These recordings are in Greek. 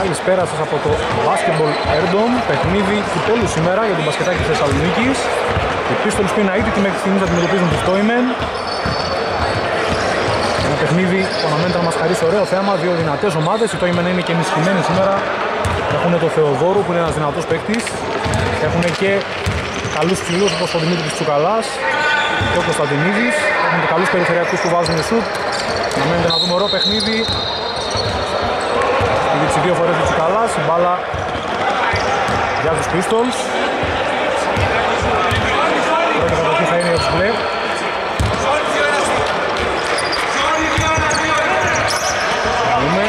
Καλησπέρα σας από το Basketball Airdom, παιχνίδι του τέλου σήμερα για τον μπασκετάκι της Θεσσαλονίκης. Οι Pistols που είναι αίτητοι μέχρι στιγμής αντιμετωπίζουν τους Toymen. Ένα παιχνίδι που αναμένεται να μας χαρίσει ωραίο θέμα, δύο δυνατές ομάδες. Οι Toymen είναι και ενισχυμένοι σήμερα. Έχουν τον Θεοδόρου που είναι ένας δυνατός παίκτης. Έχουν και καλούς ψηλούς όπως ο Δημήτρης Τσουκαλάς και ο Κωνσταντινίδης. Έχουν και καλούς περιφερειακούς που βάζουν σουτ. Αναμένεται να δούμε ωραίο παιχνίδι δείξει δύο φορές του Τσικαλάς, η μπάλα για τους Pistols. Πρώτη κατοχή θα είναι για τους μπλε. Δούμε.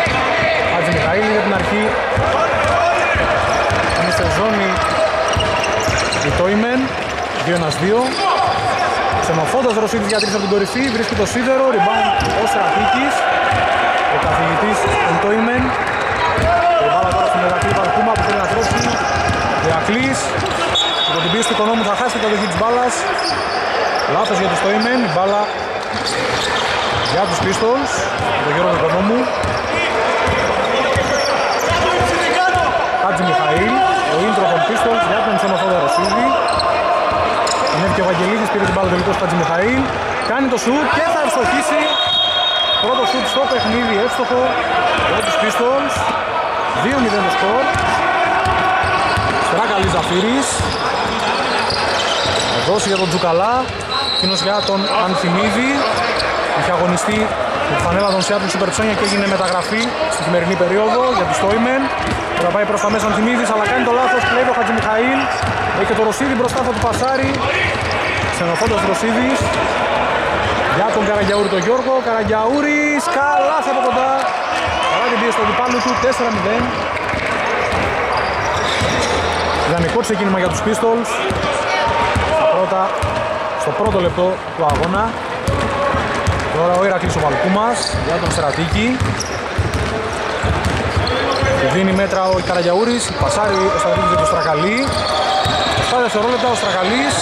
Χάτζη Μιχαήλ για την αρχή. Είναι σε ζώνη η Τόιμεν. 2-1-2. Ξενοφόντας Ρωσίδης για τρεις από την κορυφή. Βρίσκει το σίδερο. Rebound ο Στρατήκης. Ο καθηγητής των Τόιμεν. Ηρακλής από την πίεση του οικονόμου θα χάσει την κατοχή της μπάλας. Λάθος για τους Στοίμεν η μπάλα για τους Pistols τον Γιώργο Οικονόμου Χάτζη Μιχαήλ ο ίντρο των Pistols για τον Ξενοφόδο Ρωσίδη. Είναι και ο Βαγγελίδης πήρε την μπάλα τελικός Χάτζη Μιχαήλ. Κάνει το σουτ και θα ευστοχίσει. Πρώτο σουτ στο παιχνίδι εύστοχο για τους Pistols 2-0 το σκορ. Στράκαλης Ζαφύρης δώσει για τον Τζουκαλά. Εκείνος για τον Ανθιμίδη. Είχε αγωνιστεί με τη φανέλα των Seattle Super και έγινε μεταγραφή στη χειμερινή περίοδο για τους Τόιμεν τώρα πάει προς τα μέσα Ανθιμίδης αλλά κάνει το λάθος κλέβει ο Χατζημιχαήλ. Έχει το Ρωσίδη μπροστά θα του πασάρει. Ξενοφόντας Ρωσίδης. Για τον Καραγιαούρη τον Γιώργο. Καραγιαούρης καλά από κοντά καλά την πίεση του αντιπάλου του 4-0 Ιδανικό ξεκίνημα για τους Pistols. Πρώτα, στο πρώτο λεπτό του αγώνα. Τώρα ο Ηρακλής ο Βαλκούμας για τον Σερατίκη. Δίνει μέτρα ο Καραγιαούρης, πασάρει ο Στρατίκης για τον Στρακαλή. 7 δευτερόλεπτα ο Στρακαλής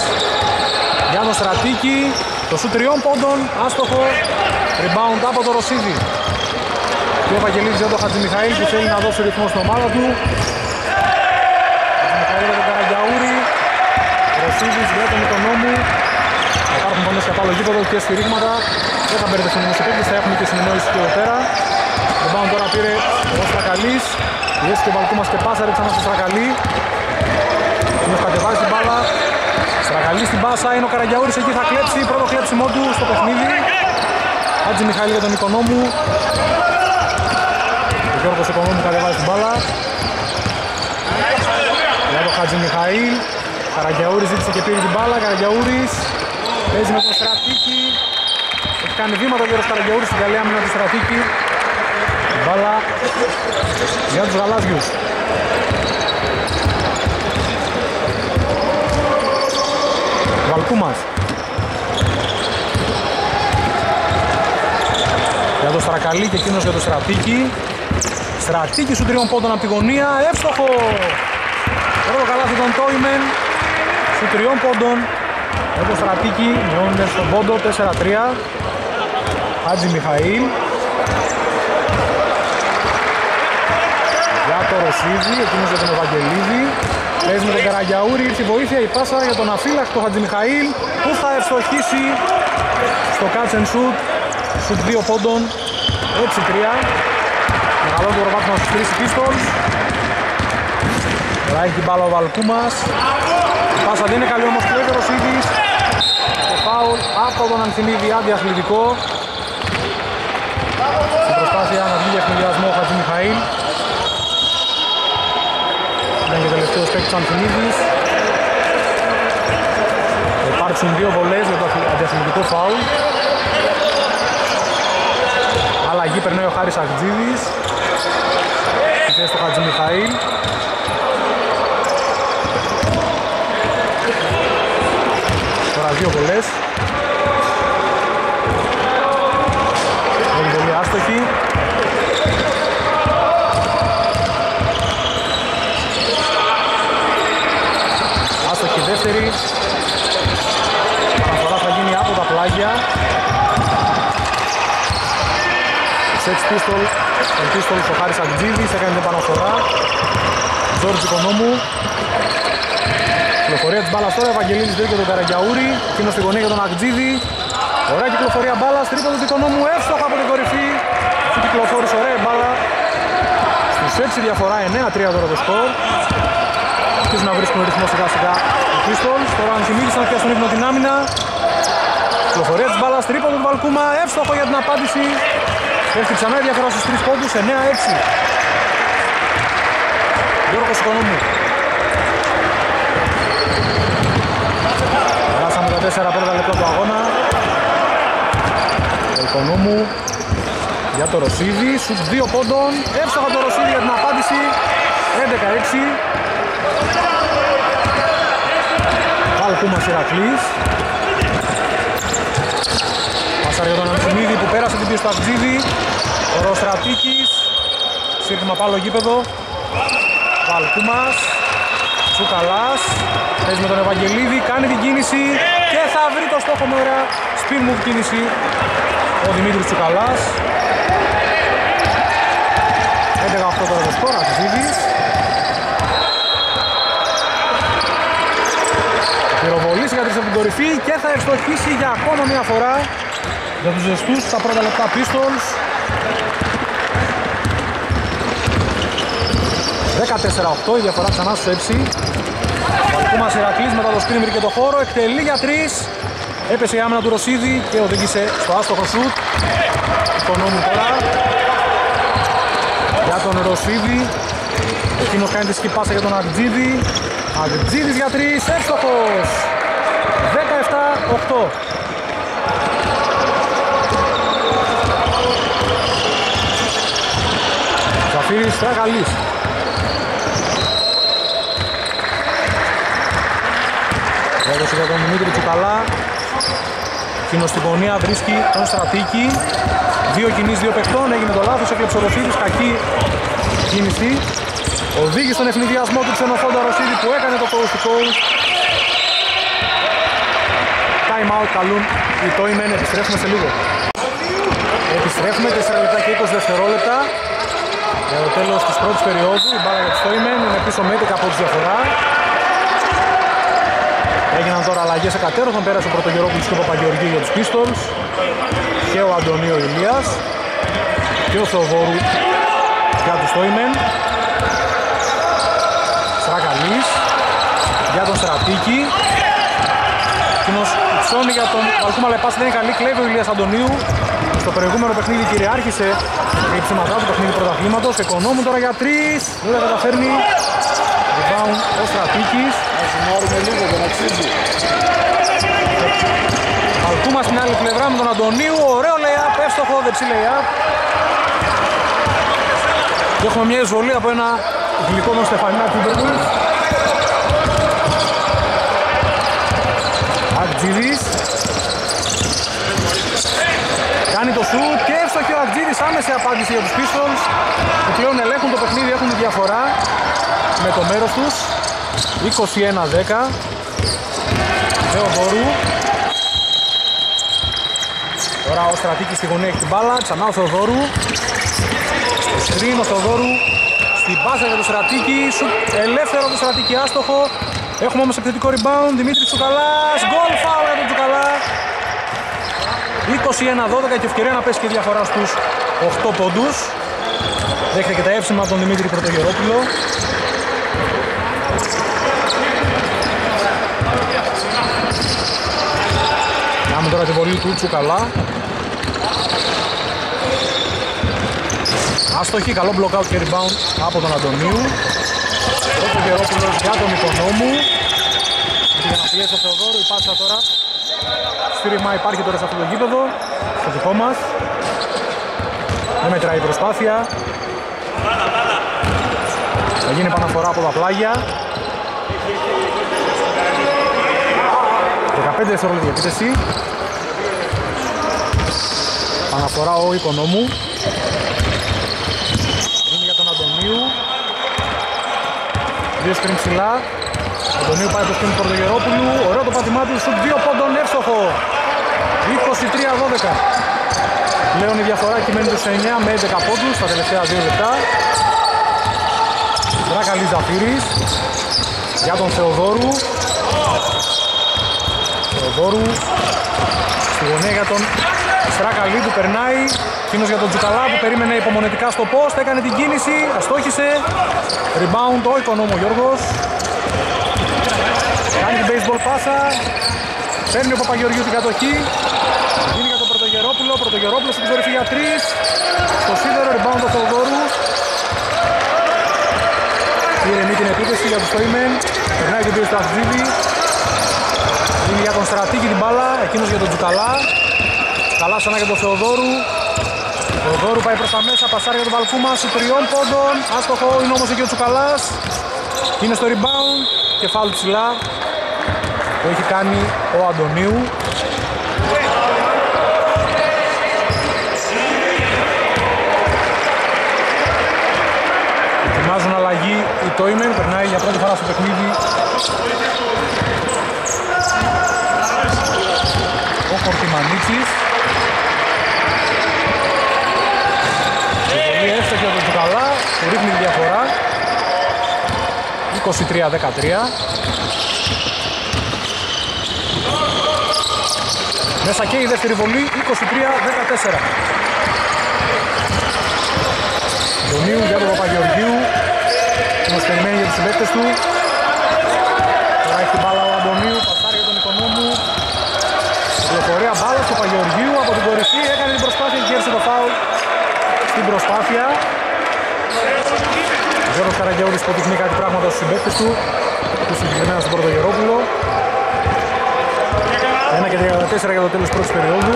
για τον Στρατίκη το σου τριών πόντων, άστοχο. Rebound από το Ρωσίδη και ο Βαγγελίδης για τον Χατζημιχαήλ που θέλει να δώσει ρυθμό στην ομάδα του Βασίλης για τον Οικονόμου. Θα υπάρχουν πάντως και από γήπεδο και σφυρίγματα. Δεν θα μπερδευτούν όμως οι παίκτες, θα έχουμε και συνεννόηση και εδώ πέρα. Τον πάνω τώρα πήρε ο Στρακαλής. Πιέσει και ο Βαλκούμας και πάσαρε ξανά στο Στρακαλή. Είναι κατεβάζει την μπάλα. Στρακαλή στην πάσα, είναι ο Καραγιαούρης εκεί θα κλέψει. Πρώτο κλέψιμό του στο παιχνίδι. Χάτζη Μιχαήλ για τον Οικονόμου. Ο Γιώργος Οικονόμου κατεβάζει την μπάλα. Για τον Χάτζη Μιχαήλ. Καραγιαούρης ζήτησε και πήρε την μπάλα, Καραγιαούρης παίζει με τον Στρατίκη. Έχει κάνει βήματα ο Γιώργος Καραγιαούρης στην καλή άμυνα του Στρατίκη. Μπάλα για τους γαλάζιους. Βαλκούμας. Για τον Στρακαλή και εκείνος για τον Στρατίκη Στρατίκη σου τριών πόντων από τη γωνία, εύστοχο! Πρώτο καλάθι των Τόιμεν. Σου τριών πόντων. Το Στρατίκη μειώνεται στον πόντο 4-3 Χάτζη Μιχαήλ. Για το Ρωσίδη, εκείνος για τον Ευαγγελίδη. Παίζει με τον Καραγιαούρη, ήρθε η βοήθεια, η πάσα για τον αφύλακτο Χατζη Μιχαήλ που θα ευστοχίσει στο catch and shoot. Shoot 2 πόντων. 6-3 Μεγαλό το ροβάτο να στους 3 Pistols Τώρα έχει την μπάλα ο Βαλκούμας. Πάσα δεν είναι καλή όμως κλέβει ο Ρωσίδης και φάουλ από τον Ανθιμίδη αντιαθλητικό στην προσπάθεια να βγει για εχνιδιασμό ο Χατζη Μιχαήλ. Ήταν και τελευταίος παίκτης Ανθιμίδης θα υπάρξουν δύο βολές για το αντιαθλητικό φάουλ. Αλλαγή περνάει ο Χάρης Αγτζίδης στη θέση του Χατζη Μιχαήλ. Δύο βολές. Είναι πολύ άστοχη. Άστοχη δεύτερη. Αναφορά θα γίνει από τα πλάγια Sex Pistol, τον Pistol ο Χάρης Αγτζίδης, έκανε την επαναφορά. Τζόρτζ Οικονόμου. Κυκλοφορία της μπάλας τώρα, Ευαγγελίδης βρήκε τον Καραγκιαούρη, εκείνος στη γωνία για τον Αγτζίδη. Ωραία κυκλοφορία μπάλας, τρίποδο του Οικονόμου, εύστοχα από την κορυφή. Αυτή κυκλοφόρησε ωραία μπάλα. Στους 6 διαφορά, 9-3 τώρα το σκορ. Αρχίζουν να βρίσκουν ρυθμό σιγά σιγά ο Pistols. Τώρα αν θυμίδησαν πια στον ύπνο την άμυνα. Κυκλοφορία της μπάλας, τρίποδο του Βαλκούμα, εύστοχο για την απάντηση. Πέφτει ξανά η διαφορά στους 3 πόντους, 9-6. Γιώργος Οικονόμου. Περάσαμε τα 4 πρώτα λεπτά του αγώνα. Το Οικονόμου για το Ρωσίδη, σουτ 2 πόντων. Εύστοχα το Ρωσίδη για την απάντηση. 11-6. Βαλκούμας Ηρακλής. Πασάρι για τον Αντιμίδη που πέρασε την πίεση του Ακτζίδη. Ο Ροστρατίκης. Σύρθημα πάλι γήπεδο. Βαλκούμας. Τσουκαλάς. Παίζει με τον Ευαγγελίδη. Κάνει την κίνηση. Και θα βρει το στόχο με ωραία spin move κίνηση. Ο Δημήτρης Τσουκαλάς. 11-8 τώρα το σκορ. Ακτζίδης. Πυροβολής για από την κορυφή και θα ευστοχίσει για ακόμα μια φορά για τους ζεστούς στα πρώτα λεπτά Pistols 14-8 η διαφορά ξανά στους 6 Ο Αλκούμας Ηρακλής μετά το σκριν βρήκε το χώρο. Εκτελεί για 3 έπεσε η άμυνα του Ρωσίδη και οδήγησε στο άστοχο σουτ. Οικονόμου τώρα. Για τον Ρωσίδη. Εκείνος κάνει τη σκυπάσα για τον Αγτζίδη Αγτζίδης για 3 εύστοχος. 17-8 Ζαφύρης Τραγαλής. Έδωσε για τον Δημήτρη Τσουκαλά. Εκείνος στην γωνία βρίσκει τον Στρατήκη. Δύο κινήσεις, δύο παιχτών. Έγινε το λάθος, έκλεψε ο Ρωσίδης. Κακή κίνηση. Οδήγησε στον ευνηδιασμό του ξενοφόντα Ρωσίδη που έκανε το coast to coast. Time out καλούν οι Toymen. Επιστρέφουμε σε λίγο. Επιστρέφουμε 4 λεπτά και 20 δευτερόλεπτα. Για το τέλος της πρώτης περίοδου, η μπάλα για τους Στόιμεν είναι πίσω με 11 από τη διαφορά. Έγιναν τώρα αλλαγές σε κατέρωθον, πέρασε ο Πρωτογερόπουλος και ο Παπαγεωργίου για τους Pistols και ο Αντωνίο Ηλίας και ο Θεοδόρου για τους Στόιμεν. Στρακαλής για τον Στρατίκη. Εκείνος ψώνει για τον Βαλκούμα Λεπάς, δεν είναι καλή, κλέβει ο Ηλίας Αντωνίου. Στο προηγούμενο παιχνίδι κυριάρχησε η ψηματά του παιχνίδι πρωταθλήματος. Εκονόμου τώρα για τρεις. Δεν τα καταφέρνει. Rebound ο Στρατήκης. Να λίγο, δεν αξίζει. Αλκούμα στην άλλη πλευρά με τον Αντωνίου. Ωραίο lay-up, εύστοχο δεξί lay-up. Και έχουμε μια εισβολή από ένα γλυκό τον Στεφανιά Τίμπερντουλ. Αγτζίδης Κάνει το σουτ και εύστοχη ο Αγτζίδης άμεση απάντηση για τους Pistols που πλέον ελέγχουν το παιχνίδι, έχουν τη διαφορά με το μέρος τους. 21-10 Θεοδόρου Τώρα ο Στρατήκης στη γωνία έχει την μπάλα, ξανά ο Θεοδόρου Σκριν ο Θεοδόρου στην πάσα για τον Στρατήκη, σουτ ελεύθερο του Στρατήκη άστοχο. Έχουμε όμως επιθετικό rebound, Δημήτρης Τσουκαλάς, γκολ φάουλ για τον Τσουκαλά 21-12 και ευκαιρία να πέσει και διαφορά στους 8 πόντους. Δέχεται και τα εύσημα από τον Δημήτρη Πρωτογερόπουλο. Κάμε τώρα την βολή του Τσουκαλά. Άστοχη, καλό blockout και rebound από τον Αντωνίου. Πρωτογερόπουλος για τον Οικονόμου. Για να πιέσει ο Θεοδόρου, η πάσα τώρα Σφύριγμα υπάρχει τώρα σε αυτό το γήπεδο, στο δικό μας. Δεν μετράει η προσπάθεια. Θα γίνει επαναφορά από τα πλάγια. 15 δευτερόλεπτα για επίθεση. Παναφορά ο Οικονόμου. Δίνει για τον Αντωνίου. Δύο σκριν ψηλά. Αντωνίου πάει το σκριν του Πορτογερόπουλου. Ωραίο το πάτημά του. Σουτ δύο πόντων εύστοχο. 23-12. Πλέον η διαφορά κυμαίνει τους 9 με 11 πόντους στα τελευταία 2 λεπτά. Δράκαλης Ζαφύρης για τον Θεοδόρου. Θεοδόρου στη γωνία για τον Στράκαλη που περνάει. Εκείνος για τον Τζουκαλά που περίμενε υπομονετικά στο post, έκανε την κίνηση, αστόχησε. Rebound ο οικονόμο Γιώργος. Κάνει την baseball πάσα. Παίρνει ο Παπαγεωργίου την κατοχή. Είναι για τον Πρωτογερόπουλο. Πρωτογερόπουλος στην κορυφή για 3. Στο σίδερο rebound ο Θεοδόρου. Ηρεμεί την επίθεση για τους Στοίμεν. Περνάει την πίεση του Αχτζίδη. Είναι για τον Στρατήκη την μπάλα. Εκείνος για τον Τζουκαλά. Καλά σαν για τον Θεοδόρου. Θεοδόρου πάει προς τα μέσα. Πασάρει για τον Βαλκούμα. Σου τριών πόντων. Άστοχο είναι όμως εκεί ο Τσουκαλάς. Είναι στο rebound. Και φάουλ ψηλά. Το έχει κάνει ο Αντωνίου. Ετοιμάζουν αλλαγή η Τόιμεν, περνάει για πρώτη φορά στο παιχνίδι ο Κορτιμανίτσης. Πολύ εύστοχη από τον Τσουκαλά, που ρίχνει τη διαφορά. 23-13. Μέσα και η δεύτερη βολή, 23-14. Δονίου για τον Παπαγεωργίου που μας περιμένει για τους συμπαίκτες του. Τώρα έχει την μπάλα ο Αντωνίου, πασάρει για τον οικονόμου. Κυκλοφορία μπάλα στο Παπαγεωργίου από την κορυφή, έκανε την προσπάθεια και έρθει το φάουλ στην προσπάθεια. Ο Γιώργος Καραγιώδης υποδεικνύει κάτι πράγματα στους συμπαίκτες του, του συγκεκριμένα στον πρώτο Γερόπουλο. 1 και 34 για το τέλος πρώτης περίοδου.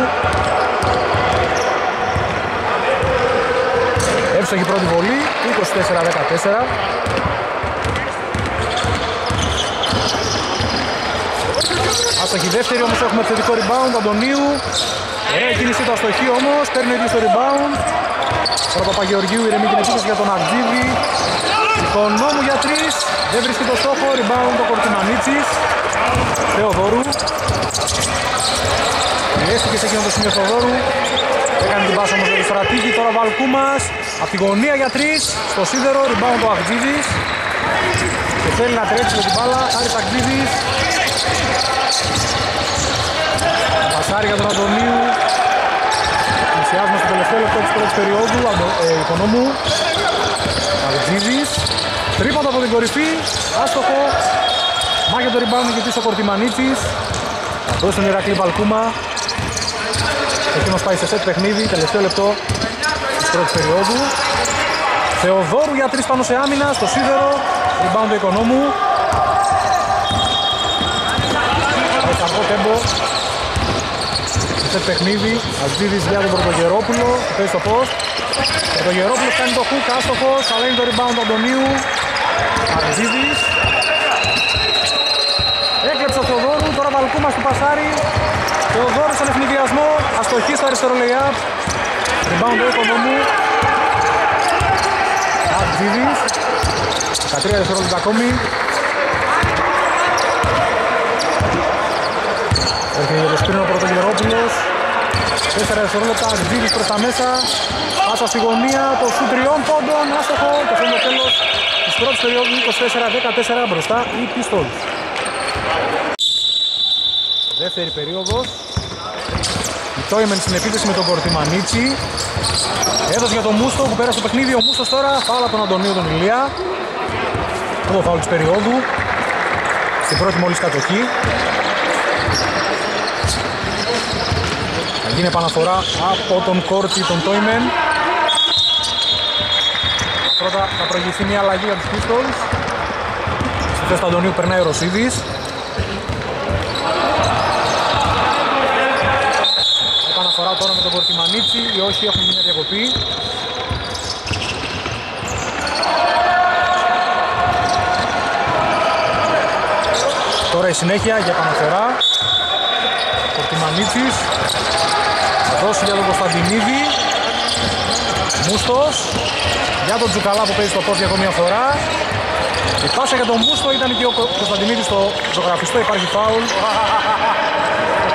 Εύστοχη πρώτη βολή, 24-14. Άστοχη δεύτερη όμως έχουμε θετικό rebound Αντωνίου. Ωραία κίνηση του αστοχή όμως, παίρνει ο στο rebound. Τώρα Παπαγεωργίου ηρεμεί την επίθεση για τον Αρτζίδη. Οικονόμου για τρεις, δεν βρίσκει το στόχο, rebound ο Κορτιμανίτσης. Θεοδόρου. Πιέστηκε σε εκείνο το σημείο Θεοδόρου. Έκανε την πάσα όμως για το στρατήγη, τώρα Βαλκούμας. Από τη γωνία για τρεις, στο σίδερο, rebound ο Αρτζίδης. Και θέλει να τρέξει με την μπάλα, Άρης Αρτζίδης. Πασάρι για τον Αντωνίου. Πλησιάζουμε στο τελευταίο λεπτό της πρώτης περίοδου, ε, οικονόμου. Αρτζίδης. Τρίποντο από την κορυφή, άστοχο. Μάγια το rebound και πίσω ο Κορτιμανίτσης. Θα δώσει τον Ηρακλή Βαλκούμα. Εκείνος πάει σε σετ παιχνίδι, τελευταίο λεπτό της πρώτης περίοδου. Θεοδόρου για τρεις πάνω σε άμυνα, στο σίδερο. Rebound του οικονόμου. Με καρπό τέμπο. Σε παιχνίδι, Αζίδης για τον Πρωτογερόπουλο, που παίζει στο post. Πρωτογερόπουλος κάνει το hook, άστοχος, αλλά είναι το rebound του Αντωνίου. Αζίδης. Έκλεψε ο Θεοδόρου, τώρα Βαλκούμα του πασάρι. Θεοδόρου στον ευνηδιασμό, αστοχή στο αριστερό layup. Rebound του οικονόμου. Αζίδης. 13 δευτερόλεπτα ακόμη. Έρχεται για το σπίρνο ο Πρωτογερόπουλος. 4 δευτερόλεπτα, Αζίδης προς τα μέσα. Πάσα στη γωνία, το σου τριών πόντων, άστοχο και αυτό είναι το τέλος της πρώτης περίοδου 24-14 μπροστά η Pistols. Δεύτερη περίοδος. Η Τόιμεν στην επίθεση με τον Κορτιμανίτσι. Έδωσε για τον Μούστο που πέρασε το παιχνίδι. Ο Μούστος τώρα φάλα τον Αντωνίου τον Ηλία. Το φάουλ της περίοδου. Στην πρώτη μόλις κατοχή. Θα γίνει επαναφορά από τον Κόρτσι τον Τόιμεν. Πρώτα θα προηγηθεί μια αλλαγή για τους Pistols. Στη θέση του Αντωνίου περνάει ο Ρωσίδης. Επαναφορά τώρα με τον Κορτιμανίτσι. Οι όχι έχουν μια διακοπή. Τώρα η συνέχεια για επαναφορά. Κορτιμανίτσης. Δώσου για τον Κωνσταντινίδη. Μούστος. Για τον Τζουκαλά που παίζει στο πόδι ακόμη μια φορά. Η πάσα για τον Μούστο ήταν και ο Κωνσταντινίδης στο ζωγραφιστό. Υπάρχει φάουλ.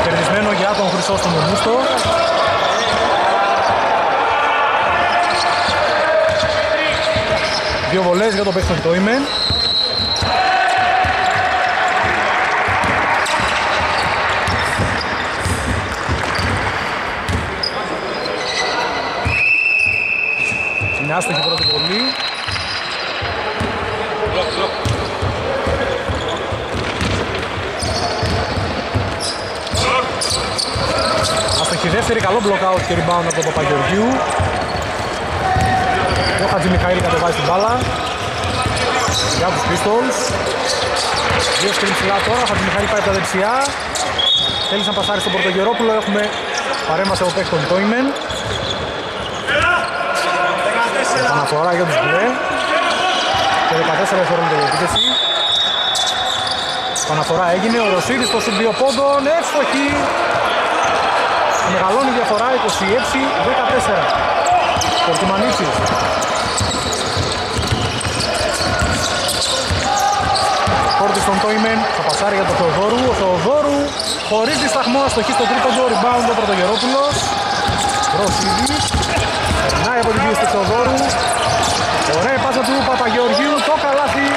Κερδισμένο για τον Χρυσόστομο Μούστο. Δύο βολές για τον παίχτη το Ιμεν. Άστοχη πρώτη βολή. Άστοχη δεύτερη, καλό blockout και rebound από τον Παπαγεωργίου. Ο Χατζη Μιχαήλ κατεβάζει την μπάλα. Για τους Pistols. Δύο σκριν ψηλά τώρα, ο Χατζη Μιχαήλ πάει από τα δεξιά. Θέλει να πασάρει στον Πρωτογερόπουλο, έχουμε παρέμβαση από παίχτον Τόιμεν. Αναφορά για τους μπλε. Και 14 δευτερόλεπτα για επίθεση. Παναφορά έγινε, ο Ρωσίδης στο σουτ 2 πόντων, εύστοχη. Μεγαλώνει η διαφορά 26-14. Κορτιμανίτσης. Κόρτης στον Τόιμεν, θα πασάρει για τον Θεοδόρου. Ο Θεοδόρου χωρίς δισταγμό αστοχή στο τρίτο του, rebound ο Πρωτογερόπουλος. Ρωσίδης. Περνάει από την πίεση του Θεοδόρου. Ωραία πάσα του Παπαγεωργίου, το καλάθι.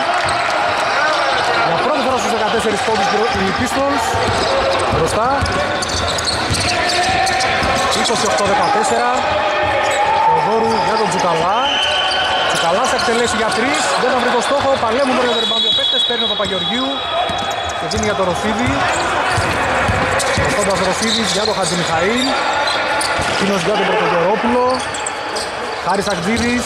Για πρώτη φορά στους 14 πόντους οι Pistols. Μπροστά. 28-14. Θεοδόρου για τον Τζουκαλά. Τζουκαλά θα εκτελέσει για 3. Δεν θα βρει το στόχο. Παλέμουν τώρα για το rebound παίκτες. Παίρνει ο Παπαγεωργίου. Και δίνει για τον Ρωσίδη. Ο Ρωσίδης για τον Χατζη Μιχαήλ. Εκείνος για τον Πρωτογερόπουλο. Χάρης Αγτζίδης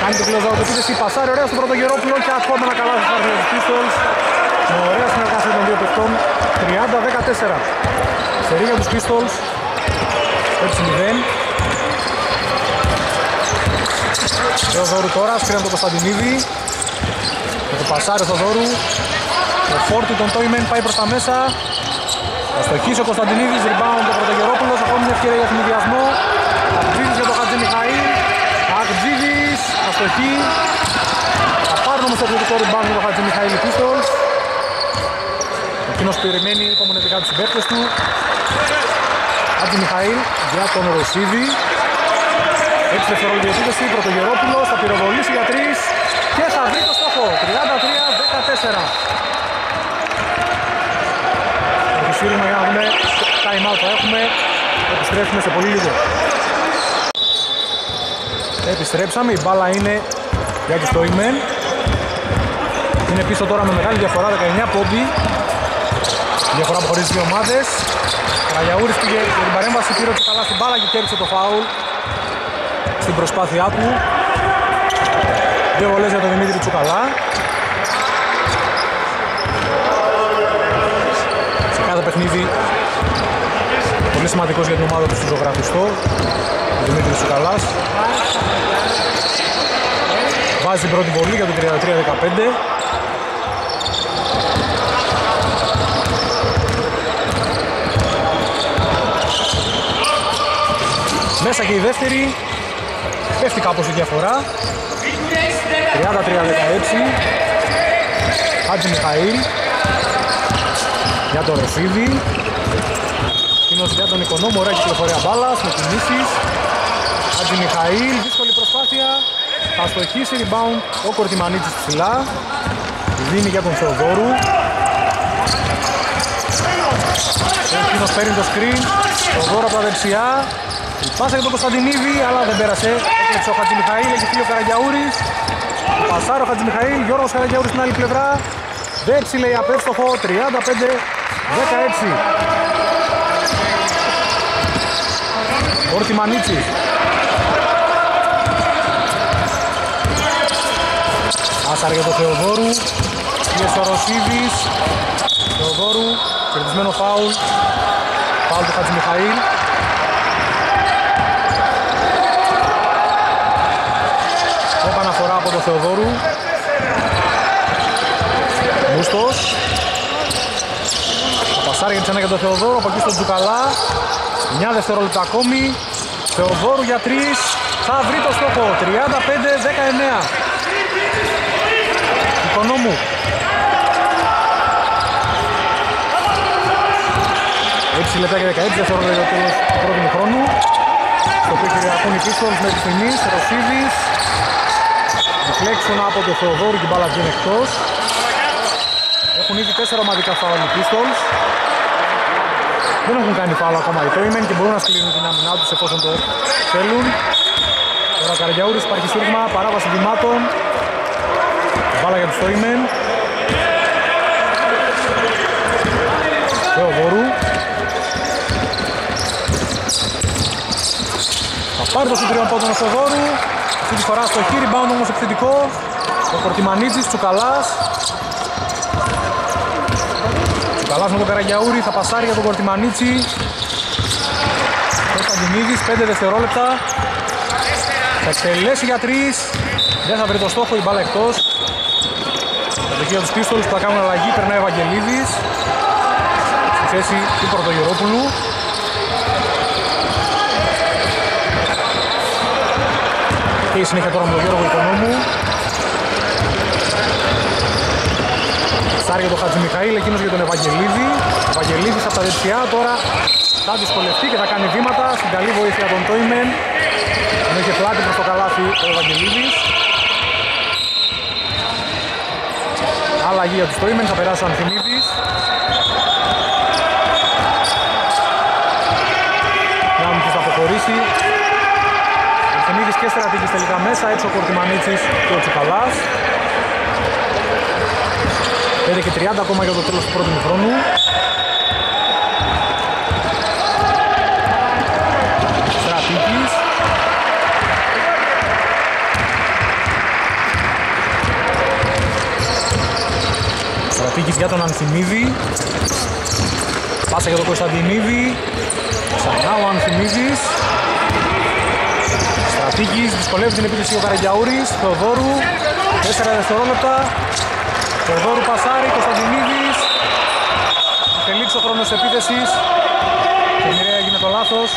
κάνει το close out επίθεση, πασάρει ωραία στον Πρωτογερόπουλο και ακόμα ένα καλά στους τους Pistols με ωραία συνεργασία των δύο παιχτών. 30-14 Σερή για τους Pistols 6-0 Θεοδόρου τώρα, σκρίνει τον Κωνσταντινίδη. Με το πασάρι Θεοδόρου. Το φόρτι των Τόιμεν πάει προς τα μέσα. Θα στοχίσει ο Κωνσταντινίδης, rebound ο Πρωτογερόπουλος, ακόμη μια ευκαιρία για συνδυασμό Αγτζίδης για τον Χατζη Μιχαήλ Αγτζίδης, αστοχή Θα πάρουν όμως το κριτικό rebound για τον Χατζη Μιχαήλ Pistols Εκείνος περιμένει υπομονετικά τους συμπαίκτες του. Χατζη Μιχαήλ για τον Ρωσίδη. 6 δευτερόλεπτη επίθεση, Πρωτογερόπουλος θα πυροβολήσει για 3 και θα βρει το στόχο. 33-14 Σύρουμε για να δούμε time out θα έχουμε. Επιστρέφουμε σε πολύ λίγο Επιστρέψαμε, η μπάλα είναι για τους Toymen Είναι πίσω τώρα με μεγάλη διαφορά 19 πόντι. Διαφορά που χωρίζει δύο ομάδες. Καραγιαούρης πήγε για την παρέμβαση πήρε και καλά στην μπάλα και κέρδισε το φάουλ Στην προσπάθειά του. Δύο βολές για τον Δημήτρη Τσουκαλά. Κάθε παιχνίδι πολύ σημαντικός για την ομάδα του στο ζωγραφιστό ο Δημήτρης Σουκαλάς βάζει την πρώτη βολή για το 33-15 Μέσα και η δεύτερη. Πέφτει κάπως η διαφορά. 33-16 Χάτζη Μιχαήλ. Για τον Ρεφίδη Εκείνος για τον Οικονόμο, ωραία κυκλοφορία μπάλας με κινήσεις. Άντζη Μιχαήλ, δύσκολη προσπάθεια. Θα στοχίσει rebound ο Κορτιμανίτσης ψηλά. Δίνει για τον Θεοδόρου. Εκείνος παίρνει το screen. Θεοδόρο από τα δεξιά. Η πάσα για τον Κωνσταντινίδη αλλά δεν πέρασε. Έκλεψε ο Χατζη Μιχαήλ, έχει φύγει ο Καραγιαούρης. Πασάρο Χατζη Μιχαήλ, Γιώργος Καραγιαούρης στην άλλη πλευρά. Δέψη λέει απέστοχο 35 16 Όρτι Μανίτσι. Άσαρ για τον Θεοδόρου. Πίεση ο Ρωσίδης Θεοδόρου Κερδισμένο φάουλ. Φάουλ του Χατζημιχαήλ Επαναφορά από τον Θεοδόρου. Μούστος Πασάρι ξανά για τον Θεοδόρο, από εκεί στον Τζουκαλά. 9 δευτερόλεπτα ακόμη. Θεοδόρου για 3. Θα βρει το στόχο. 35-19. Οικονόμου. Έτσι λεπτά και 16 δευτερόλεπτα για το τέλος του πρώτου χρόνου. Στο οποίο κυριαρχούν οι πίστολς μέχρι στιγμής. Ρωσίδης. Deflection από το Θεοδόρου και η μπάλα βγαίνει εκτός. Έχουν ήδη τέσσερα ομαδικά φάουλ οι Pistols. Δεν έχουν κάνει φάουλ ακόμα οι Toymen και μπορούν να σκληρούν την άμυνά τους εφόσον το θέλουν. Τώρα Καραγιαούρης υπάρχει σύρμα, παράβαση δημάτων. Μπάλα για τους Toymen. Θεοδόρου. Θα πάρει το συντριόν πόντων ο Θεοδόρου. Αυτή τη φορά στο χείρι, rebound όμως επιθετικό. Ο Κορτιμανίτζης, Τσουκαλάς. Τσουκαλάς με τον Καραγιαούρη, θα πασάρει για τον Κορτιμανίτσι. Κωνσταντινίδης, 5 δευτερόλεπτα. Θα εκτελέσει για 3. Δεν θα βρει το στόχο, η μπάλα εκτός. Κατοχή τους Πίστολους που θα κάνουν αλλαγή, περνάει ο Ευαγγελίδης. Στη θέση του Πρωτογερόπουλου. Και η συνέχεια τώρα με τον Γιώργο Οικονόμου. Σάρι για τον Χατζημιχαήλ, εκείνος για τον Ευαγγελίδη. Ο Ευαγγελίδης από τα δεξιά τώρα θα δυσκολευτεί και θα κάνει βήματα στην καλή βοήθεια των Τόιμεν. Ενώ είχε πλάτη προς το καλάθι ο Ευαγγελίδης. Αλλαγή για τους Τόιμεν, θα περάσει ο Ανθιμίδης. Να δούμε ποιος θα αποχωρήσει. Ανθιμίδης και στρατηγής τελικά μέσα, έτσι ο Κορτιμανίτσης και ο Τσουκαλάς. 5 και 30 ακόμα για το τέλος του πρώτου χρόνου. Στρατήκης. Στρατήκης για τον Ανθιμίδη. Πάσα για τον Κωνσταντινίδη. Ξανά ο Ανθιμίδης. Στρατήκης δυσκολεύει την επίθεση ο Καραγιαούρης. Θεοδόρου. 4 δευτερόλεπτα. Θεοδόρου Πασάρη, Κωνσταντινίδης. Τελείξει ο χρόνος επίθεσης. Και μοιραία έγινε το λάθος.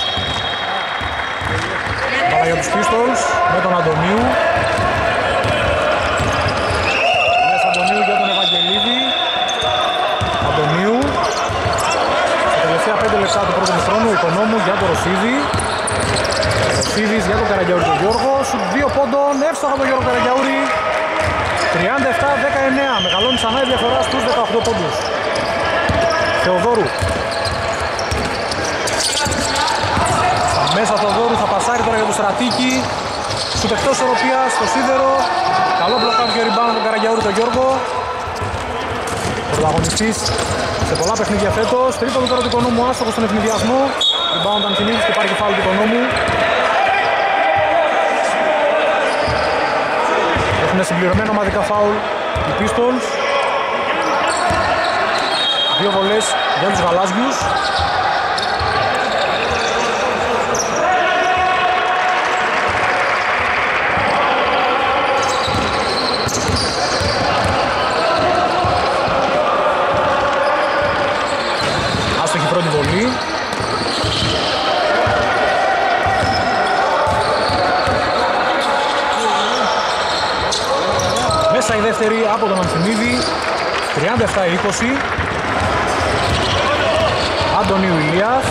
Μπάλα για τους Pistols με τον Αντωνίου. Μέσα Αντωνίου για τον Ευαγγελίδη. Αντωνίου. Στα τελευταία 5 λεπτά του πρώτου χρόνου, οικονόμου για τον Ρωσίδη. Ρωσίδης για τον Καραγιαούρη τον Γιώργο. Σου δύο πόντων, εύστοχα τον Γιώργο Καραγιαούρη. 37-19. Μεγαλώνει ξανά η διαφορά στους 18 πόντους. Θεοδόρου. Στα μέσα Θεοδόρου θα πασάρει τώρα για το στρατίκι. Σου εκτός οροπίας στο σίδερο. Καλό μπλοκάδι και rebound τον Καραγιαούρη τον Γιώργο. Πρωταγωνιστής σε πολλά παιχνίδια φέτος. Τρίτο τώρα του οικονόμου άστοχος στον ευνηδιασμό. Rebound Αντινίδης και υπάρχει φάουλ του οικονόμου. Έχουν συμπληρωμένα ομαδικά φάουλ οι Pistols. Δύο βολές για τους γαλάζιους. Άστοχη πρώτη βολή. Μέσα η δεύτερη από τον Ανθιμίδη 37-20 Αντωνίου Ηλίας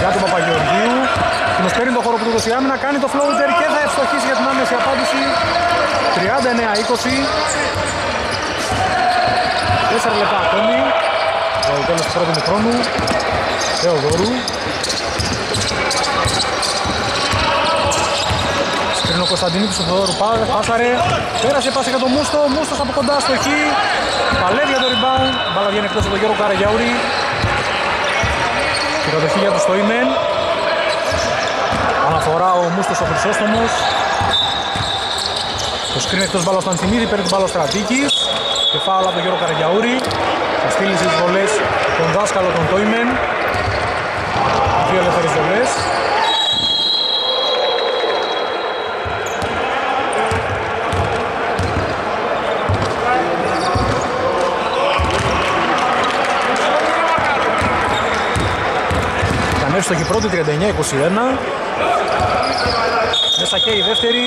Για τον Παπαγεωργίου. Κοινος παίρνει το χώρο που του δώσει άμυνα Κάνει το floater και θα ευστοχίσει για την άμεση απάντηση. 39-20 4 λεπτά ακόμη. Για το τέλος του πρώτου χρόνου Θεοδόρου Πριν ο Κωνσταντινίδης του Θεοδόρου πάσαρε, πέρασε πάσα για τον Μούστο, Μούστος από κοντά στο χ, παλεύει για το rebound, μπάλα βγαίνει εκτός από τον Γιώργο Καραγιαούρη. Και κατοχή για τους Στοήμεν, αναφορά ο Μούστος ο Χρυσόστομος, το σκριν εκτός μπάλα στον Ανθιμίδη, παίρνει την μπάλα ο Στρατήκης και φάουλα από τον Γιώργο Καραγιαούρη, θα στείλει στις βολές τον δάσκαλο των Τόιμεν, δύο ελεύθερες βολές. Εύστοχη πρώτη 39-21 μέσα και η δεύτερη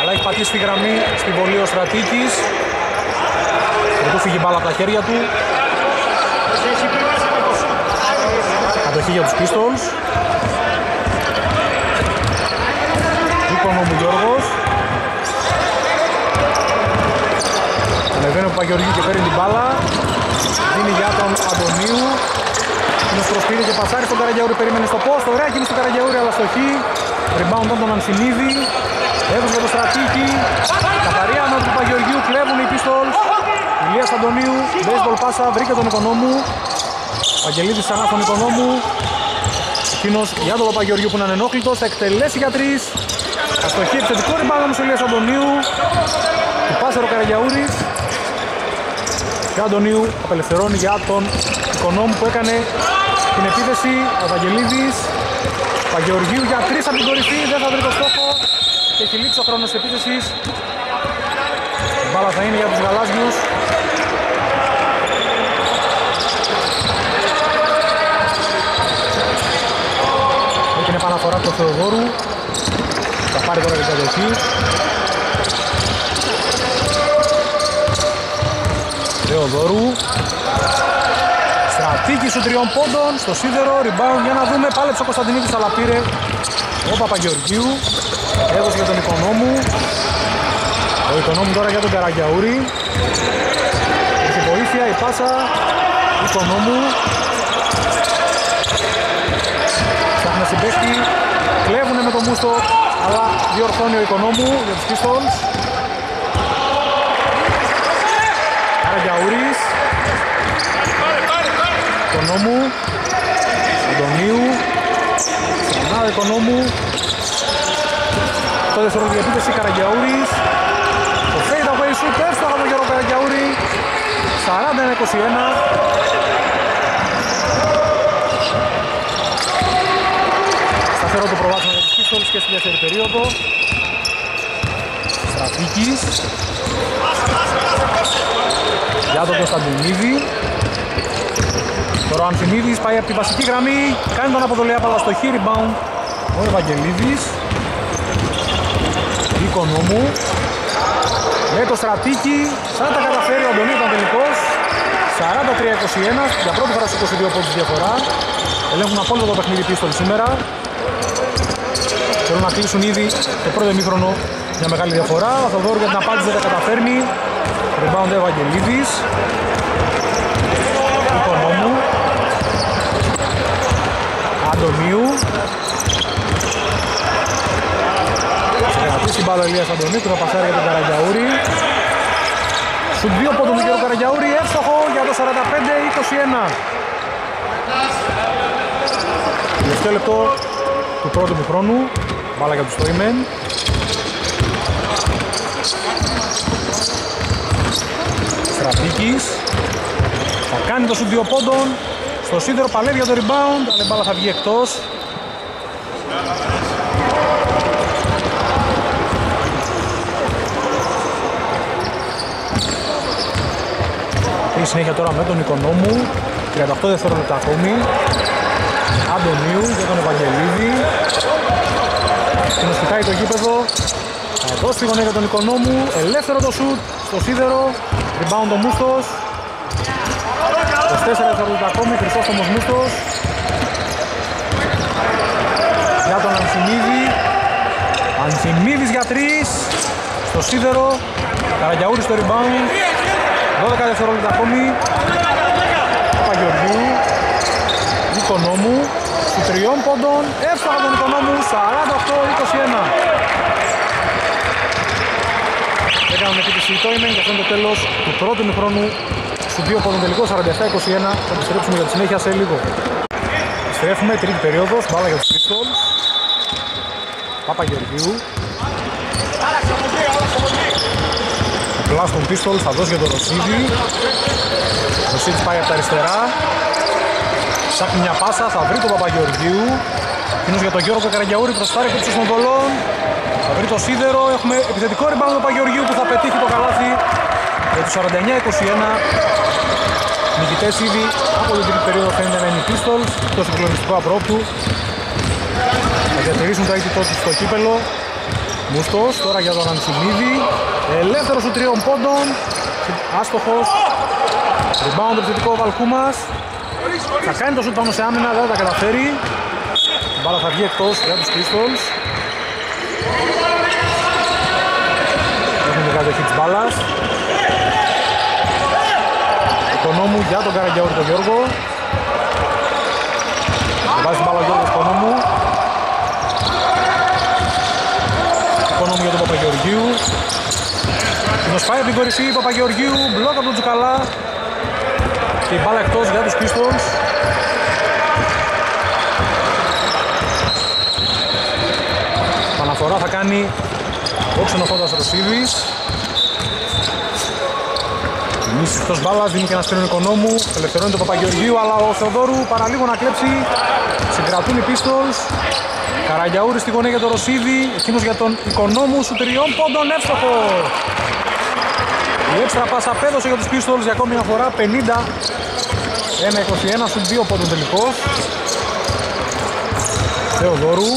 αλλά έχει πατήσει τη γραμμή στη βολή ο Στρατήκης του φύγει μπάλα από τα χέρια του κατοχή για τους Pistols Οικονόμου Γιώργος. Ανεβαίνει ο Παγιοργίου και παίρνει την μπάλα. Δίνει για τον Αντωνίου. Είναι προσπήρει και πασάρει στον Καραγιαούρη, περίμενε στο post. Ωραία κίνηση στον Καραγιαούρη, αλλά στο χ. Rebound τον Ανσιμίδη. Έβουσε το στρατήκι. Καθαρία με του Παγιοργίου, κλέβουν οι Pistols. Ηλίας Αντωνίου, baseball πάσα, βρήκε τον Οικονόμου. Παγγελίδης ξανά στον Οικονόμου. Εκείνος για τον Παπαγιοργίου που είναι ανενόχλητος, θα εκτελέσει για τρεις. Αστοχή επιθετικό rebound όμως ο Ηλίας Αντωνίου. Του πάσερο Καραγιαούρης. Και ο Αντωνίου απελευθερώνει για τον Οικονόμου που έκανε την επίθεση. Ο Βαγγελίδης. Παγεωργίου για τρεις από την κορυφή, δεν θα βρει το στόχο. Και έχει λήξει ο χρόνος της επίθεσης. Η μπάλα θα είναι για τους γαλάζιους. Έγινε επαναφορά του Θεοδόρου. Θα πάρει τώρα την κατοχή. Θεοδόρου. Στρατήκη σου τριών πόντων στο σίδερο, rebound για να δούμε. Πάλεψε ο Κωνσταντινίδης αλλά πήρε ο Παπαγεωργίου. Έδωσε για τον Οικονόμου. Ο Οικονόμου τώρα για τον Καραγιαούρη. Έχει βοήθεια, η πάσα. Οικονόμου. Ψάχνει συμπέχτη. Κλέβουνε με το μούστο, αλλά διορθώνει ο Οικονόμου για τους Pistols. Καραγιαούρης. Οικονόμου. Αντωνίου. Ξανά ο Οικονόμου. Το δεύτερο διεπίθεση Καραγιαούρης. Το fade away shoot εύστοχα από τον Γιώργο Καραγιαούρη. 41-21. Σταθερό το προβάσμα για τους Pistols και στη δεύτερη περίοδο. Στρατήκης. Για τον Κωνσταντινίδη. Τώρα ο Ανθιμίδης πάει από τη βασική γραμμή. Κάνει τον αποδολέα μπαλά στο χείρι rebound. Ο Ευαγγελίδης. Οικονόμου. Με το στρατήκι. Σαν τα καταφέρει ο Αντωνίου ήταν τελικός. 43-21. Για πρώτη φορά στους 22 πόντους διαφορά. Ελέγχουν απόλυτο το παιχνίδι πίσω σήμερα. Θέλουν να κλείσουν ήδη το πρώτο ημίχρονο για μεγάλη διαφορά. Ο Θοδόρου για την απάντηση δεν τα καταφέρνει. Rebound Ευαγγελίδης. Οικονόμου. Αντωνίου. Θα κρατήσει η μπάλα Ηλίας Αντωνίου και θα πασάρει για τον Καραγιαούρη. Σου δύο πόντων του Γιώργου Καραγιαούρη, εύστοχο για το 45-21. Τελευταίο λεπτό του πρώτου του χρόνου, μπάλα για τους Toymen. Στρατήκης θα κάνει το σου δύο πόντων στο σίδερο παλεύει για το rebound αλλά η μπάλα θα βγει εκτός. Η συνέχεια τώρα με τον Οικονόμου 38 δευτερόλεπτα ακόμη. Αντωνίου για τον Ευαγγελίδη. Κοινός κοιτάει το γήπεδο. Θα δώσει τη γωνία για τον Οικονόμου. Ελεύθερο το σουτ στο σίδερο. Rebound ο Μούστος 24 δευτερόλεπτα ακόμη Χρυσόστομος Μούστος για τον Ανθιμίδη Ανθιμίδης για 3 στο σίδερο. Καραγιαούρης στο rebound. 12 δευτερόλεπτα ακόμη. Παπαγεωργίου Οικονόμου. Του τριών πόντων. Εύστοχα τον Οικονόμου. 48-21 Έκαναν επίτηση η Τόιμεν και αυτό είναι το τέλος του πρώτου χρόνου στου δύο πόντων τελικός 47-21 θα επιστρέψουμε για τη συνέχεια σε λίγο. Επιστρέφουμε τρίτη περίοδος μπάλα για τους Pistols Παπαγεωργίου Απλά στον Pistols θα δώσει για τον Ρωσίδη. Ο Ρωσίδης πάει από τα αριστερά. Ψάχνει μια πάσα, θα βρει τον Παπαγεωργίου Εκείνος για τον Γιώργο Καραγιαούρη προσφάρει από τους Μοντολών Θα βρει το σίδερο, έχουμε επιθετικό rebound του Παπαγεωργίου που θα πετύχει το καλάθι για τους 49-21 Νικητές ήδη από την τρίτη περίοδο φαίνεται να είναι οι Pistols το συγκλονιστικό απρόπτου. Θα διατηρήσουν τα ήττο τους στο κύπελο. Μουστός τώρα για τον Ανσιμίδη. Ελεύθερος του τριών πόντων. Άστοχος. Rebound επιθετικό ο Βαλκούμας. Θα κάνει το σουτ πάνω σε άμυνα δεν θα τα καταφέρει. Η μπάλα θα βγει εκτός για τους Pistols. Έχουν την κατοχή της μπάλας. Οικονόμου για τον Καραγκιαούρη τον Γιώργο. Βάζει την μπάλα ο Γιώργος Οικονόμου. Οικονόμου για τον Παπαγεωργίου. Κοινός πάει από την κορυφή Παπαγεωργίου. Μπλοκ από τον Τζουκαλά. Και η μπάλα εκτός για τους Pistons. Παναφορά θα κάνει ο ξενοφόντας Ρωσίδης. Μίση εκτός μπάλας, δίνει και ένα σπίνο οικονόμου. Ελευθερώνει τον Παπαγεωργίου, αλλά ο Θεοδόρου παραλίγο να κλέψει. Συγκρατούν οι Pistols. Καραγιαούρη στη γωνία για τον Ρωσίδη. Εκείνος για τον οικονόμου σου τριών πόντων εύστοχο. Η έξτρα πάσα απέδωσε για τους Pistols για ακόμη μια φορά 50 1-21 στους δύο πόντων τελικός. Θεοδόρου.